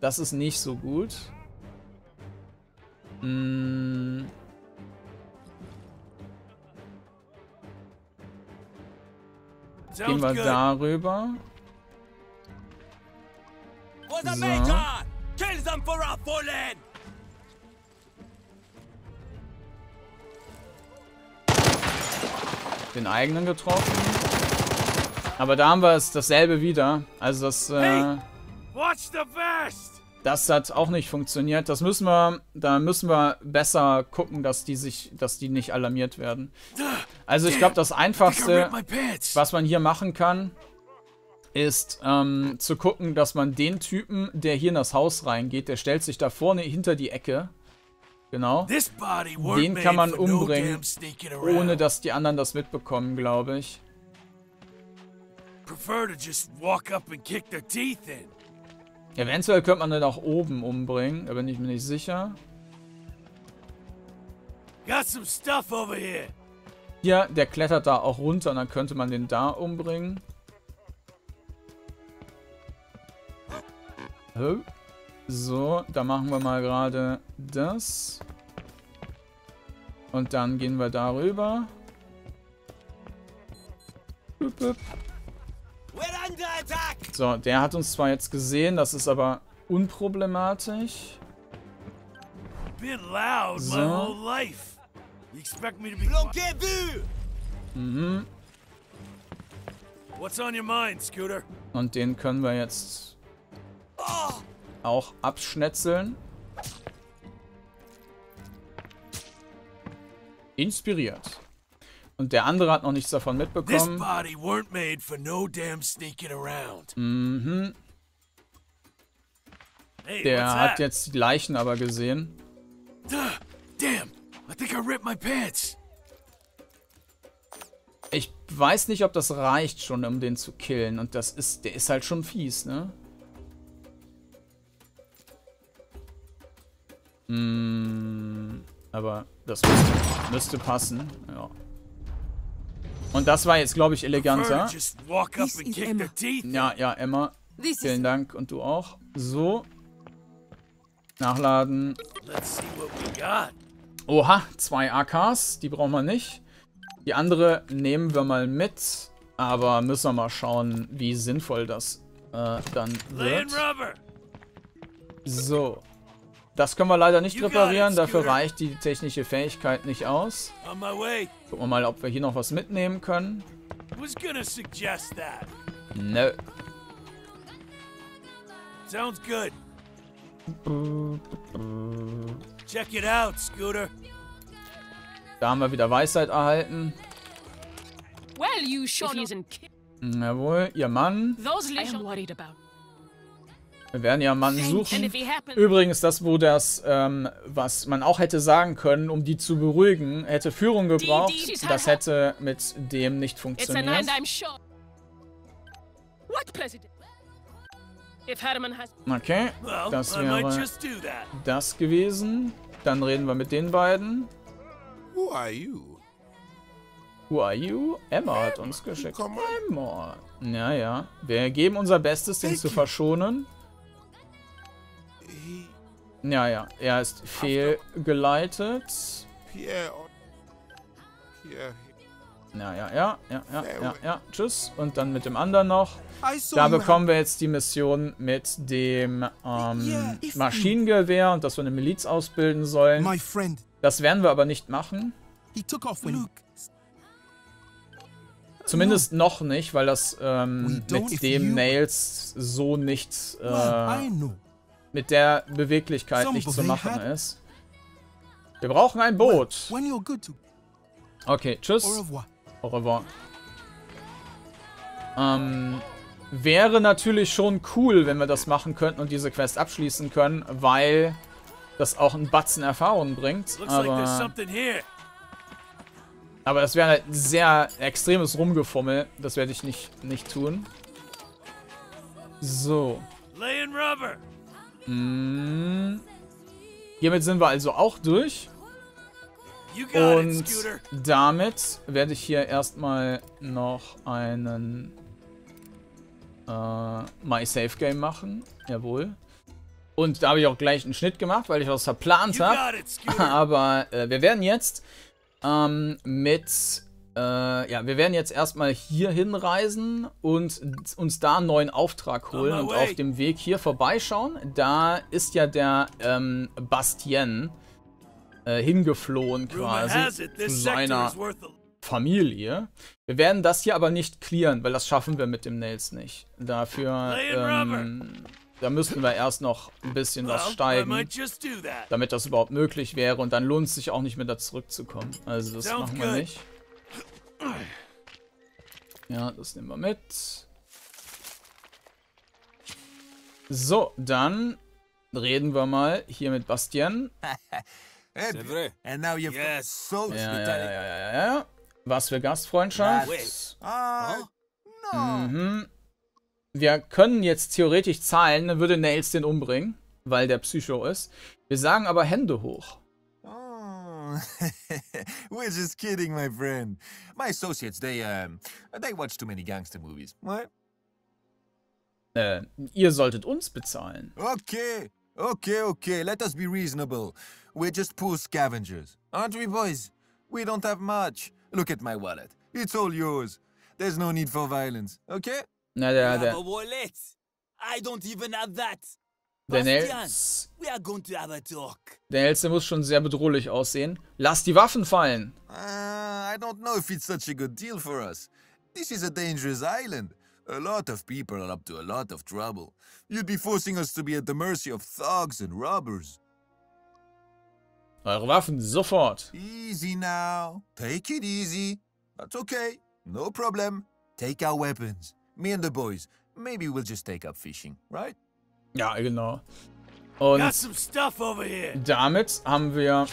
Das ist nicht so gut. Hm. Gehen wir darüber. So. Den eigenen getroffen. Aber da haben wir es dasselbe wieder. Also das, äh, das hat auch nicht funktioniert. Das müssen wir, da müssen wir besser gucken, dass die sich, dass die nicht alarmiert werden. Also ich glaube, das Einfachste, was man hier machen kann, ist ähm, zu gucken, dass man den Typen, der hier in das Haus reingeht, der stellt sich da vorne hinter die Ecke Genau. Den kann man umbringen, ohne dass die anderen das mitbekommen, glaube ich. Eventuell könnte man den auch oben umbringen, da bin ich mir nicht sicher. Hier, der klettert da auch runter und dann könnte man den da umbringen. Oh. So, da machen wir mal gerade das. Und dann gehen wir darüber. So, der hat uns zwar jetzt gesehen, das ist aber unproblematisch. So. Mhm. Und den können wir jetzt auch abschnetzeln. Inspiriert. Und der andere hat noch nichts davon mitbekommen. Mhm. Der hat jetzt die Leichen aber gesehen. Ich weiß nicht, ob das reicht schon, um den zu killen. Und das ist, der ist halt schon fies, ne? Mm, aber das müsste, müsste passen. Ja. Und das war jetzt, glaube ich, eleganter. Ja, ja, Emma. Vielen Dank. Und du auch. So. Nachladen. Oha, zwei AKs. Die brauchen wir nicht. Die andere nehmen wir mal mit. Aber müssen wir mal schauen, wie sinnvoll das äh, dann wird. So. Das können wir leider nicht reparieren, dafür reicht die technische Fähigkeit nicht aus. Gucken wir mal, ob wir hier noch was mitnehmen können. Nö. Sounds good. Check it out, Scooter. Da haben wir wieder Weisheit erhalten. Well, you Jawohl, ihr Mann. Those worried about. Wir werden ja Mann suchen. Übrigens, das, wo das, ähm, was man auch hätte sagen können, um die zu beruhigen, hätte Führung gebraucht. Das hätte mit dem nicht funktioniert. Okay, das wäre das gewesen. Dann reden wir mit den beiden. Who are you? Emma hat uns geschickt. Emma. Ja, ja. Wir geben unser Bestes, den zu verschonen. Ja, ja. Er ist fehlgeleitet. Ja, ja, ja, ja, ja, ja, ja. Tschüss. Und dann mit dem anderen noch. Da bekommen wir jetzt die Mission mit dem ähm, Maschinengewehr und dass wir eine Miliz ausbilden sollen. Das werden wir aber nicht machen. Zumindest noch nicht, weil das ähm, mit dem Nails so nicht äh, mit der Beweglichkeit nicht zu machen ist. Wir brauchen ein Boot. Okay, tschüss. Au revoir. Ähm, wäre natürlich schon cool, wenn wir das machen könnten und diese Quest abschließen können, weil das auch einen Batzen Erfahrung bringt. Aber, aber das wäre halt sehr extremes Rumgefummel. Das werde ich nicht, nicht tun. So. Mm. Hiermit sind wir also auch durch. Und damit werde ich hier erstmal noch einen äh, My Safe Game machen. Jawohl. Und da habe ich auch gleich einen Schnitt gemacht, weil ich was verplant habe. *laughs* Aber äh, wir werden jetzt ähm, mit äh, ja, wir werden jetzt erstmal hier hinreisen und uns da einen neuen Auftrag holen und auf dem Weg hier vorbeischauen. Da ist ja der ähm, Bastien äh, hingeflohen quasi zu seiner Familie. Wir werden das hier aber nicht clearen, weil das schaffen wir mit dem Nails nicht. Dafür, ähm, da müssten wir erst noch ein bisschen was steigen, damit das überhaupt möglich wäre. Und dann lohnt es sich auch nicht mehr da zurückzukommen. Also das machen wir nicht. Ja, das nehmen wir mit. So, dann reden wir mal hier mit Bastian. *laughs* And now you've yes. so ja, ja, ja, ja, ja, ja. Was für Gastfreundschaft. No. mhm. Wir können jetzt theoretisch zahlen, dann würde Nails den umbringen, weil der Psycho ist. Wir sagen aber Hände hoch. *laughs* We're just kidding, my friend. My associates, they, um, they watch too many gangster movies. What? Äh, ihr solltet uns bezahlen. Okay, okay, okay. Let us be reasonable. We're just poor scavengers. Aren't we, boys? We don't have much. Look at my wallet. It's all yours. There's no need for violence, okay? Na, der, der. wallet. I don't even have that. Der Nels. Der Nels, der muss schon sehr bedrohlich aussehen. Lass die Waffen fallen. Uh, I don't know if it's such a good deal for us. This is a dangerous island. A lot of people are up to a lot of trouble. You'd be forcing us to be at the mercy of thugs and robbers. Eure Waffen sofort. Easy now. Take it easy. That's okay. No problem. Take our weapons. Me and the boys. Maybe we'll just take up fishing, right? Ja, genau. Und damit haben wir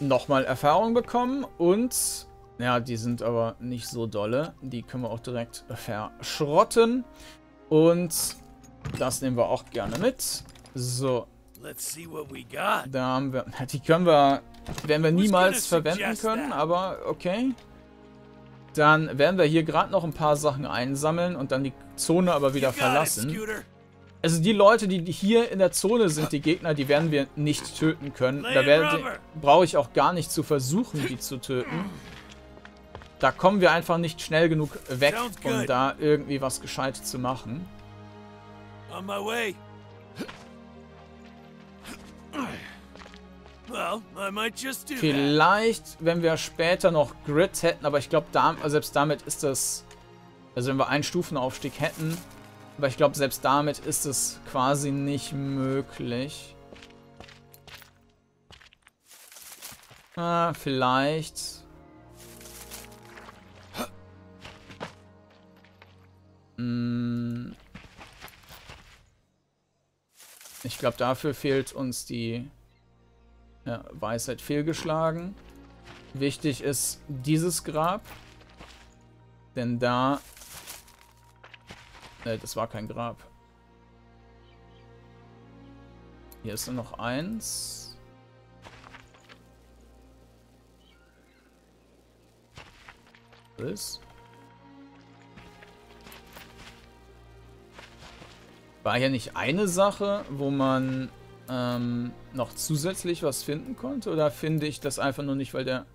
nochmal Erfahrung bekommen und ja, die sind aber nicht so dolle. Die können wir auch direkt verschrotten. Und das nehmen wir auch gerne mit. So. Da haben wir. Die können wir. Werden wir niemals verwenden können, aber okay. Dann werden wir hier gerade noch ein paar Sachen einsammeln und dann die Zone aber wieder verlassen. Also die Leute, die hier in der Zone sind, die Gegner, die werden wir nicht töten können. Da brauche ich auch gar nicht zu versuchen, die zu töten. Da kommen wir einfach nicht schnell genug weg, um da irgendwie was gescheit zu machen. Vielleicht, wenn wir später noch Grid hätten, aber ich glaube, da, selbst damit ist das... Also wenn wir einen Stufenaufstieg hätten, aber ich glaube, selbst damit ist es quasi nicht möglich. Ah, vielleicht. Hm. Ich glaube, dafür fehlt uns die ja, Weisheit fehlgeschlagen. Wichtig ist dieses Grab. Denn da Ne, das war kein Grab. Hier ist nur noch eins. ist. War hier nicht eine Sache, wo man ähm, noch zusätzlich was finden konnte? Oder finde ich das einfach nur nicht, weil der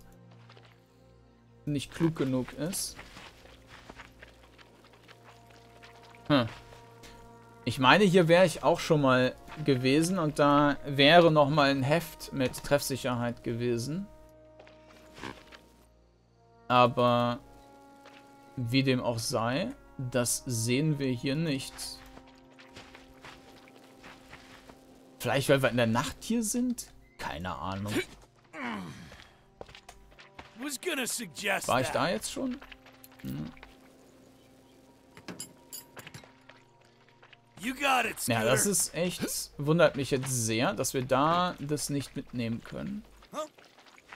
nicht klug genug ist? Hm. Ich meine, hier wäre ich auch schon mal gewesen und da wäre noch mal ein Heft mit Treffsicherheit gewesen. Aber wie dem auch sei, das sehen wir hier nicht. Vielleicht, weil wir in der Nacht hier sind? Keine Ahnung. War ich da jetzt schon? Hm. Ja, das ist echt, wundert mich jetzt sehr, dass wir da das nicht mitnehmen können.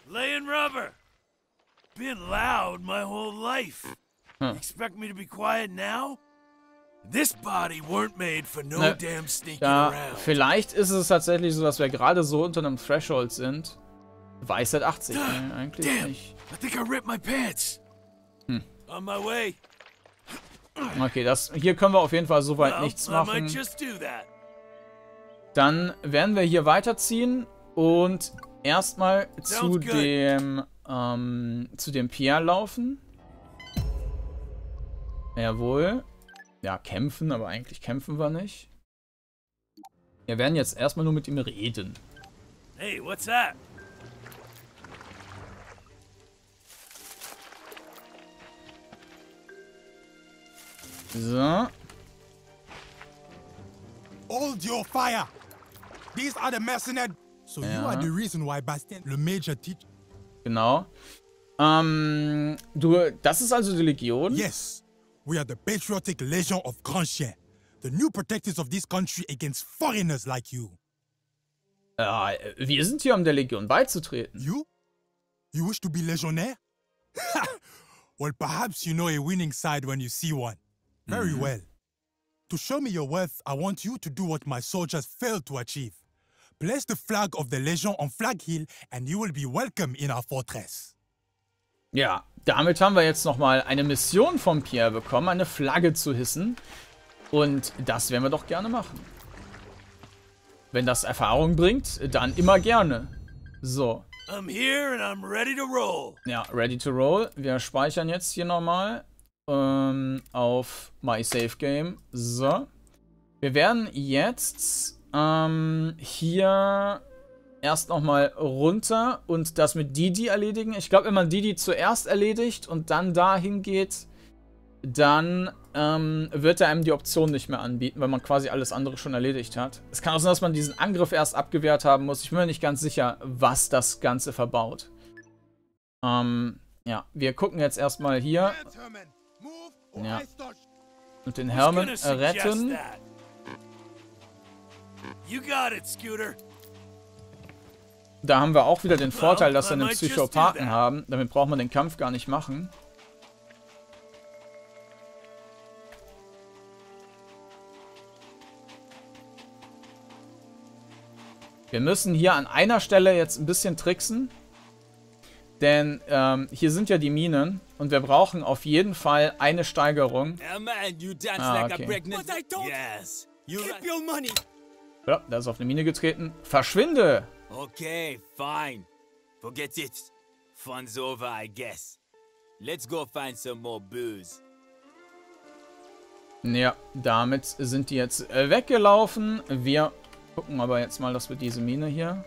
Laying rubber. Been loud my whole life. Expect me to be quiet now? This body weren't made for no ne, damn sneaking ja, around. Vielleicht ist es tatsächlich so, dass wir gerade so unter einem Threshold sind. Weisheit 80, ne? Eigentlich damn, nicht. I think I ripped my pants. Hm. On my way. Okay, das hier können wir auf jeden Fall soweit nichts machen. Dann werden wir hier weiterziehen und erstmal zu dem ähm, zu dem Pierre laufen. Jawohl. Ja, kämpfen, aber eigentlich kämpfen wir nicht. Wir werden jetzt erstmal nur mit ihm reden. Hey, what's that? So. Hold your fire! These are the mercenaries. So ja. you are the reason why Bastien, le major teach. Genau. Ähm, du, das ist also die Legion? Yes. We are the patriotic Legion of Grandchien. The new protectors of this country against foreigners like you. Ja, wir sind hier, um der Legion beizutreten. You? You wish to be Legionnaire? *laughs* well, perhaps you know a winning side when you see one. Very mm -hmm. well. To show me your worth, I want you to do what my soldiers failed to achieve. Place the flag of the Legion on Flag Hill and you will be welcome in our fortress. Ja, damit haben wir jetzt nochmal eine Mission von Pierre bekommen, eine Flagge zu hissen. Und das werden wir doch gerne machen. Wenn das Erfahrung bringt, dann immer gerne. So. I'm here and I'm ready to roll. Ja, ready to roll. Wir speichern jetzt hier nochmal ähm, auf My Save Game. So. Wir werden jetzt ähm, hier erst nochmal runter und das mit Didi erledigen. Ich glaube, wenn man Didi zuerst erledigt und dann dahin geht, dann ähm, wird er einem die Option nicht mehr anbieten, weil man quasi alles andere schon erledigt hat. Es kann auch sein, dass man diesen Angriff erst abgewehrt haben muss. Ich bin mir nicht ganz sicher, was das Ganze verbaut. Ähm, ja, wir gucken jetzt erstmal hier. Ja. Und den Hermann retten. Da haben wir auch wieder den Vorteil, dass wir einen Psychopathen haben. Damit braucht man den Kampf gar nicht machen. Wir müssen hier an einer Stelle jetzt ein bisschen tricksen. Denn ähm, hier sind ja die Minen und wir brauchen auf jeden Fall eine Steigerung. Ah, okay. Ja, da ist auf eine Mine getreten. Verschwinde! Okay, fine. Forget it. Fun's over, I guess. Let's go find some more booze. Ja, damit sind die jetzt äh, weggelaufen. Wir gucken aber jetzt mal, dass wir diese Mine hier...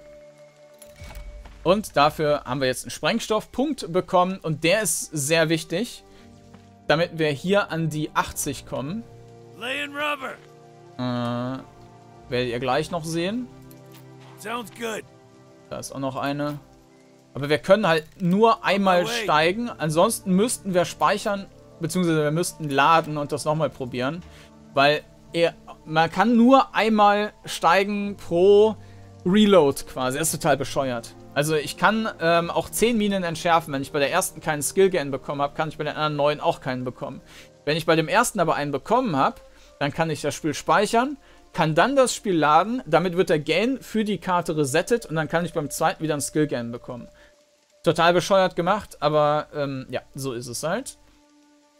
Und dafür haben wir jetzt einen Sprengstoffpunkt bekommen. Und der ist sehr wichtig, damit wir hier an die 80 kommen. Äh, Werdet ihr gleich noch sehen. Da ist auch noch eine. Aber wir können halt nur einmal steigen. Ansonsten müssten wir speichern, beziehungsweise wir müssten laden und das nochmal probieren. Weil er, man kann nur einmal steigen pro Reload quasi. Das ist total bescheuert. Also ich kann ähm, auch 10 Minen entschärfen. Wenn ich bei der ersten keinen Skill-Gain bekommen habe, kann ich bei den anderen 9 auch keinen bekommen. Wenn ich bei dem ersten aber einen bekommen habe, dann kann ich das Spiel speichern kann dann das Spiel laden, damit wird der Gain für die Karte resettet und dann kann ich beim zweiten wieder einen Skill-Gain bekommen. Total bescheuert gemacht, aber ähm, ja, so ist es halt.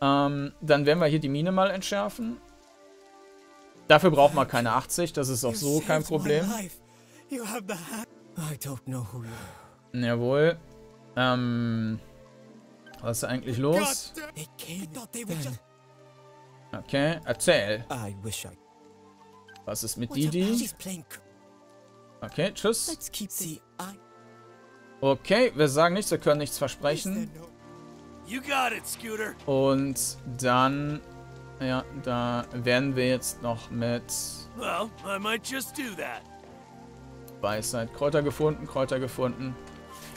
Ähm, dann werden wir hier die Mine mal entschärfen. Dafür braucht man keine 80, das ist auch so kein Problem. I don't know who you are. Jawohl. Ähm, was ist eigentlich los? Okay, erzähl. I wish I. Was ist mit Didi? Okay, tschüss. Okay, wir sagen nichts, wir können nichts versprechen. You got it, Scooter. Und dann, ja, da werden wir jetzt noch mit Well, I might just do that. Weisheit Kräuter gefunden, Kräuter gefunden.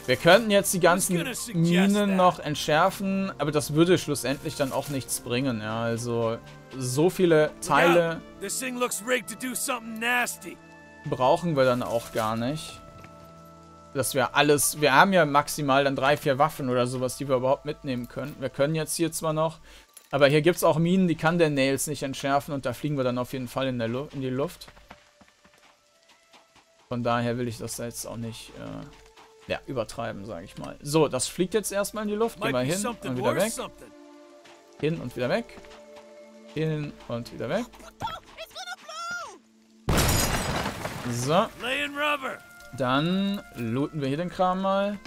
Wir könnten jetzt die ganzen Minen noch entschärfen, aber das würde schlussendlich dann auch nichts bringen. Ja, also so viele Teile brauchen wir dann auch gar nicht. Dass wir alles, wir haben ja maximal dann drei, vier Waffen oder sowas, die wir überhaupt mitnehmen können. Wir können jetzt hier zwar noch, aber hier gibt es auch Minen, die kann der Nails nicht entschärfen und da fliegen wir dann auf jeden Fall in, Lu in die Luft. Von daher will ich das da jetzt auch nicht äh, ja, übertreiben, sage ich mal. So, das fliegt jetzt erstmal in die Luft. Wir be hin und wieder weg. Hin und wieder weg. Hin und wieder weg. So, dann looten wir hier den Kram mal.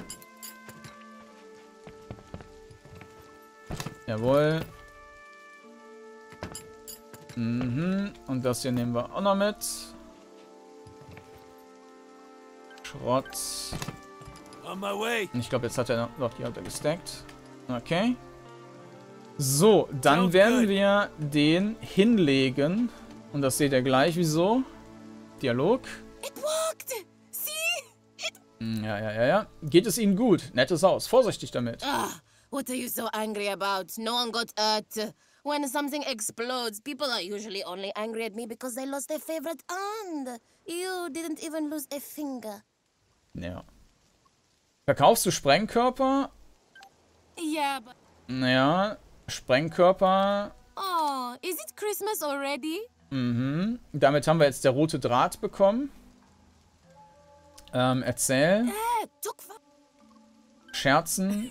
Jawohl. Mhm. Und das hier nehmen wir auch noch mit. Schrott. On my way. Und ich glaube, jetzt hat er noch, die hat er gestackt. Okay. So, dann Sounds werden good. wir den hinlegen. Und das seht ihr gleich, wieso. Dialog. It worked! See? Hm, Ja, ja, ja, ja. Geht es Ihnen gut? Nettes Haus. Vorsichtig damit. Ah, what are you so angry about? No one got hurt. When something explodes, people are usually only angry at me because they lost their favorite hand. You didn't even lose a finger. Ja. Verkaufst du Sprengkörper? Yeah, but. Naja, Sprengkörper. Oh, is it Christmas already? Mhm. Damit haben wir jetzt der rote Draht bekommen. Ähm, erzähl. Fa- Scherzen.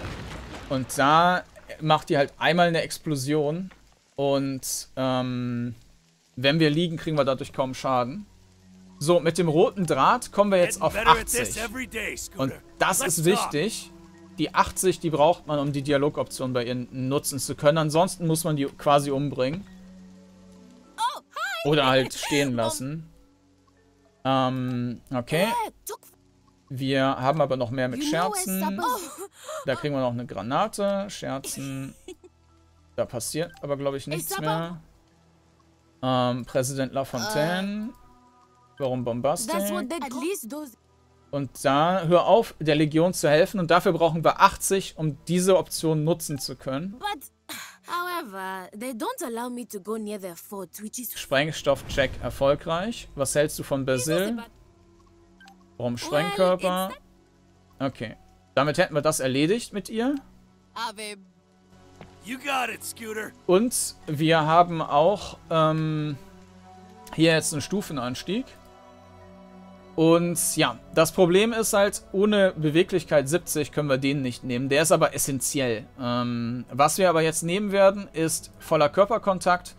*laughs* Und da macht die halt einmal eine Explosion. Und ähm, wenn wir liegen, kriegen wir dadurch kaum Schaden. So, mit dem roten Draht kommen wir jetzt auf better at this 80. every day, Scooter. Und das ist wichtig. Die 80, die braucht man, um die Dialogoption bei ihr nutzen zu können. Ansonsten muss man die quasi umbringen. Oder halt stehen lassen. *laughs* Ähm, okay. Fa- Wir haben aber noch mehr mit Scherzen. Da kriegen wir noch eine Granate. Scherzen. *laughs* Da passiert aber, glaube ich, nichts mehr. Ähm, Präsident Lafontaine. Warum those. Und da, hör auf, der Legion zu helfen. Und dafür brauchen wir 80, um diese Option nutzen zu können. However, they don't allow me to go near their fort, which is. Sprengstoffcheck erfolgreich. Was hältst du von Basil? Warum Sprengkörper? Okay. Damit hätten wir das erledigt mit ihr. Und wir haben auch ähm, hier jetzt einen Stufenanstieg. Und ja, das Problem ist halt, ohne Beweglichkeit 70 können wir den nicht nehmen. Der ist aber essentiell. Ähm, was wir aber jetzt nehmen werden, ist voller Körperkontakt,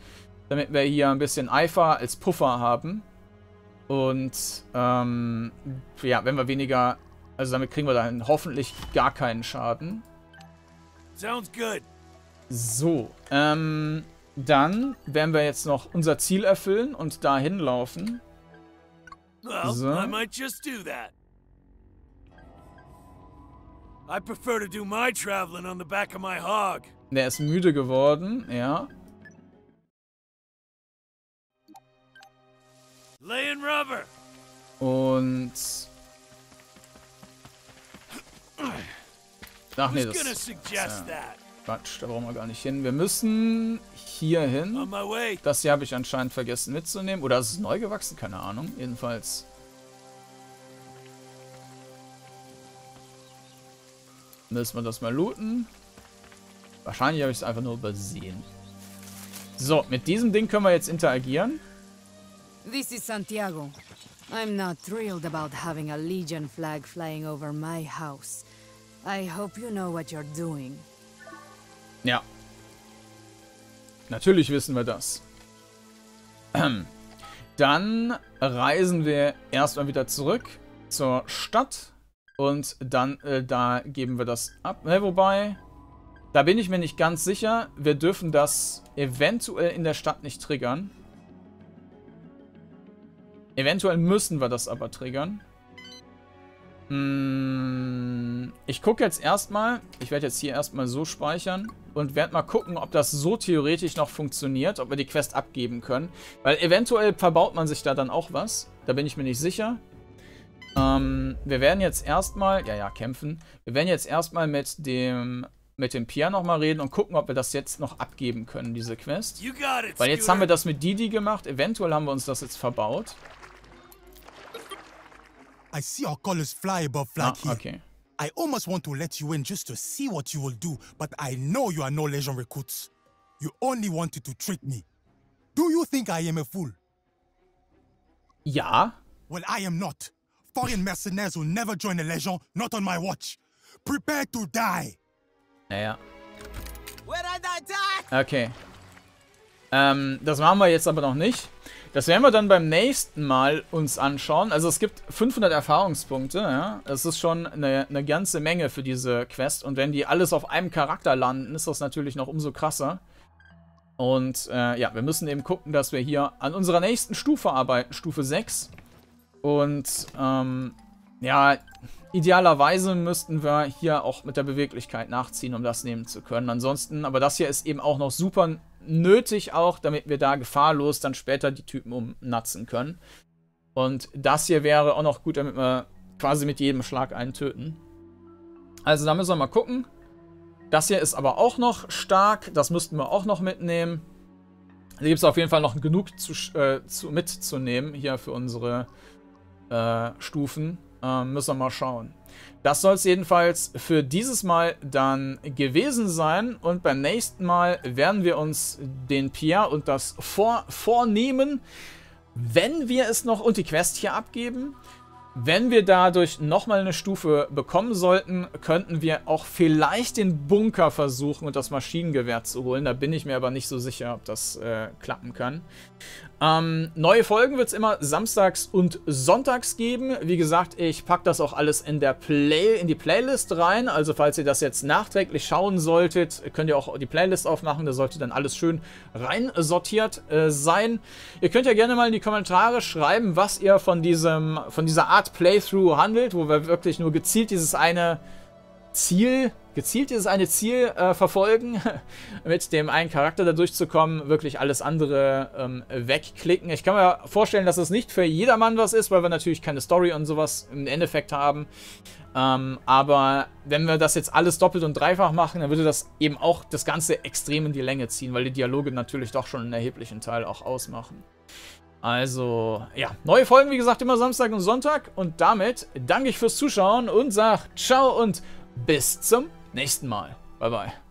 damit wir hier ein bisschen Eifer als Puffer haben. Und ähm, ja, wenn wir weniger, also damit kriegen wir dann hoffentlich gar keinen Schaden. Sounds good. So, ähm, dann werden wir jetzt noch unser Ziel erfüllen und dahin laufen. Well, So. I might just do that. I prefer to do my traveling on the back of my hog. Der ist müde geworden, ja. Laying rubber. Und. Ach nee, das? Quatsch, da brauchen wir gar nicht hin. Wir müssen hier hin. Das hier habe ich anscheinend vergessen mitzunehmen. Oder ist es neu gewachsen? Keine Ahnung. Jedenfalls. Müssen wir das mal looten. Wahrscheinlich habe ich es einfach nur übersehen. So, mit diesem Ding können wir jetzt interagieren. This is Santiago. I'm not thrilled about having a Legion flag flying over my house. I hope you know what you're doing. Ja. Natürlich wissen wir das. *clears throat* Dann reisen wir erstmal wieder zurück zur Stadt und dann äh, da geben wir das ab. Ne, wobei, da bin ich mir nicht ganz sicher. Wir dürfen das eventuell in der Stadt nicht triggern. Eventuell müssen wir das aber triggern. Hm, ich gucke jetzt erstmal. Ich werde jetzt hier erstmal so speichern. Und werde mal gucken, ob das so theoretisch noch funktioniert. Ob wir die Quest abgeben können. Weil eventuell verbaut man sich da dann auch was. Da bin ich mir nicht sicher. Ähm, wir werden jetzt erstmal... Ja, ja, kämpfen. Wir werden jetzt erstmal mit dem... Mit dem Pierre nochmal reden und gucken, ob wir das jetzt noch abgeben können, diese Quest. Weil jetzt haben wir das mit Didi gemacht. Eventuell haben wir uns das jetzt verbaut. I see our colors fly above flag ah, here. okay. I almost want to let you in just to see what you will do, but I know you are no Legion recruits. You only wanted to trick me. Do you think I am a fool? Yeah. Well, I am not. Foreign mercenaries will never join the Legion, not on my watch. Prepare to die. yeah Naja. Okay. Ähm, das machen wir jetzt aber noch nicht. Das werden wir dann beim nächsten Mal uns anschauen. Also es gibt 500 Erfahrungspunkte, ja. Das ist schon eine, eine ganze Menge für diese Quest. Und wenn die alles auf einem Charakter landen, ist das natürlich noch umso krasser. Und äh, ja, wir müssen eben gucken, dass wir hier an unserer nächsten Stufe arbeiten, Stufe 6. Und ähm, ja, idealerweise müssten wir hier auch mit der Beweglichkeit nachziehen, um das nehmen zu können. Ansonsten, aber das hier ist eben auch noch super nötig auch, damit wir da gefahrlos dann später die Typen umnatzen können. Und das hier wäre auch noch gut, damit wir quasi mit jedem Schlag einen töten. Also da müssen wir mal gucken. Das hier ist aber auch noch stark. Das müssten wir auch noch mitnehmen. Da gibt es auf jeden Fall noch genug zu, äh, zu, mitzunehmen hier für unsere äh, Stufen. Äh, müssen wir mal schauen. Das soll es jedenfalls für dieses Mal dann gewesen sein. Und beim nächsten Mal werden wir uns den Pierre und das vor vornehmen, wenn wir es noch und die Quest hier abgeben. Wenn wir dadurch nochmal eine Stufe bekommen sollten, könnten wir auch vielleicht den Bunker versuchen und das Maschinengewehr zu holen. Da bin ich mir aber nicht so sicher, ob das äh, klappen kann. Ähm, neue Folgen wird es immer samstags und sonntags geben. Wie gesagt, ich packe das auch alles in, der Play in die Playlist rein. Also falls ihr das jetzt nachträglich schauen solltet, könnt ihr auch die Playlist aufmachen. Da sollte dann alles schön rein sortiert äh, sein. Ihr könnt ja gerne mal in die Kommentare schreiben, was ihr von, diesem, von dieser Art Playthrough handelt, wo wir wirklich nur gezielt dieses eine Ziel, gezielt dieses eine Ziel äh, verfolgen, *laughs* mit dem einen Charakter da durchzukommen, wirklich alles andere ähm, wegklicken. Ich kann mir vorstellen, dass es nicht für jedermann was ist, weil wir natürlich keine Story und sowas im Endeffekt haben. Ähm, aber wenn wir das jetzt alles doppelt und dreifach machen, dann würde das eben auch das Ganze extrem in die Länge ziehen, weil die Dialoge natürlich doch schon einen erheblichen Teil auch ausmachen. Also, ja, neue Folgen, wie gesagt, immer Samstag und Sonntag. Und damit danke ich fürs Zuschauen und sag ciao und bis zum nächsten Mal. Bye, bye.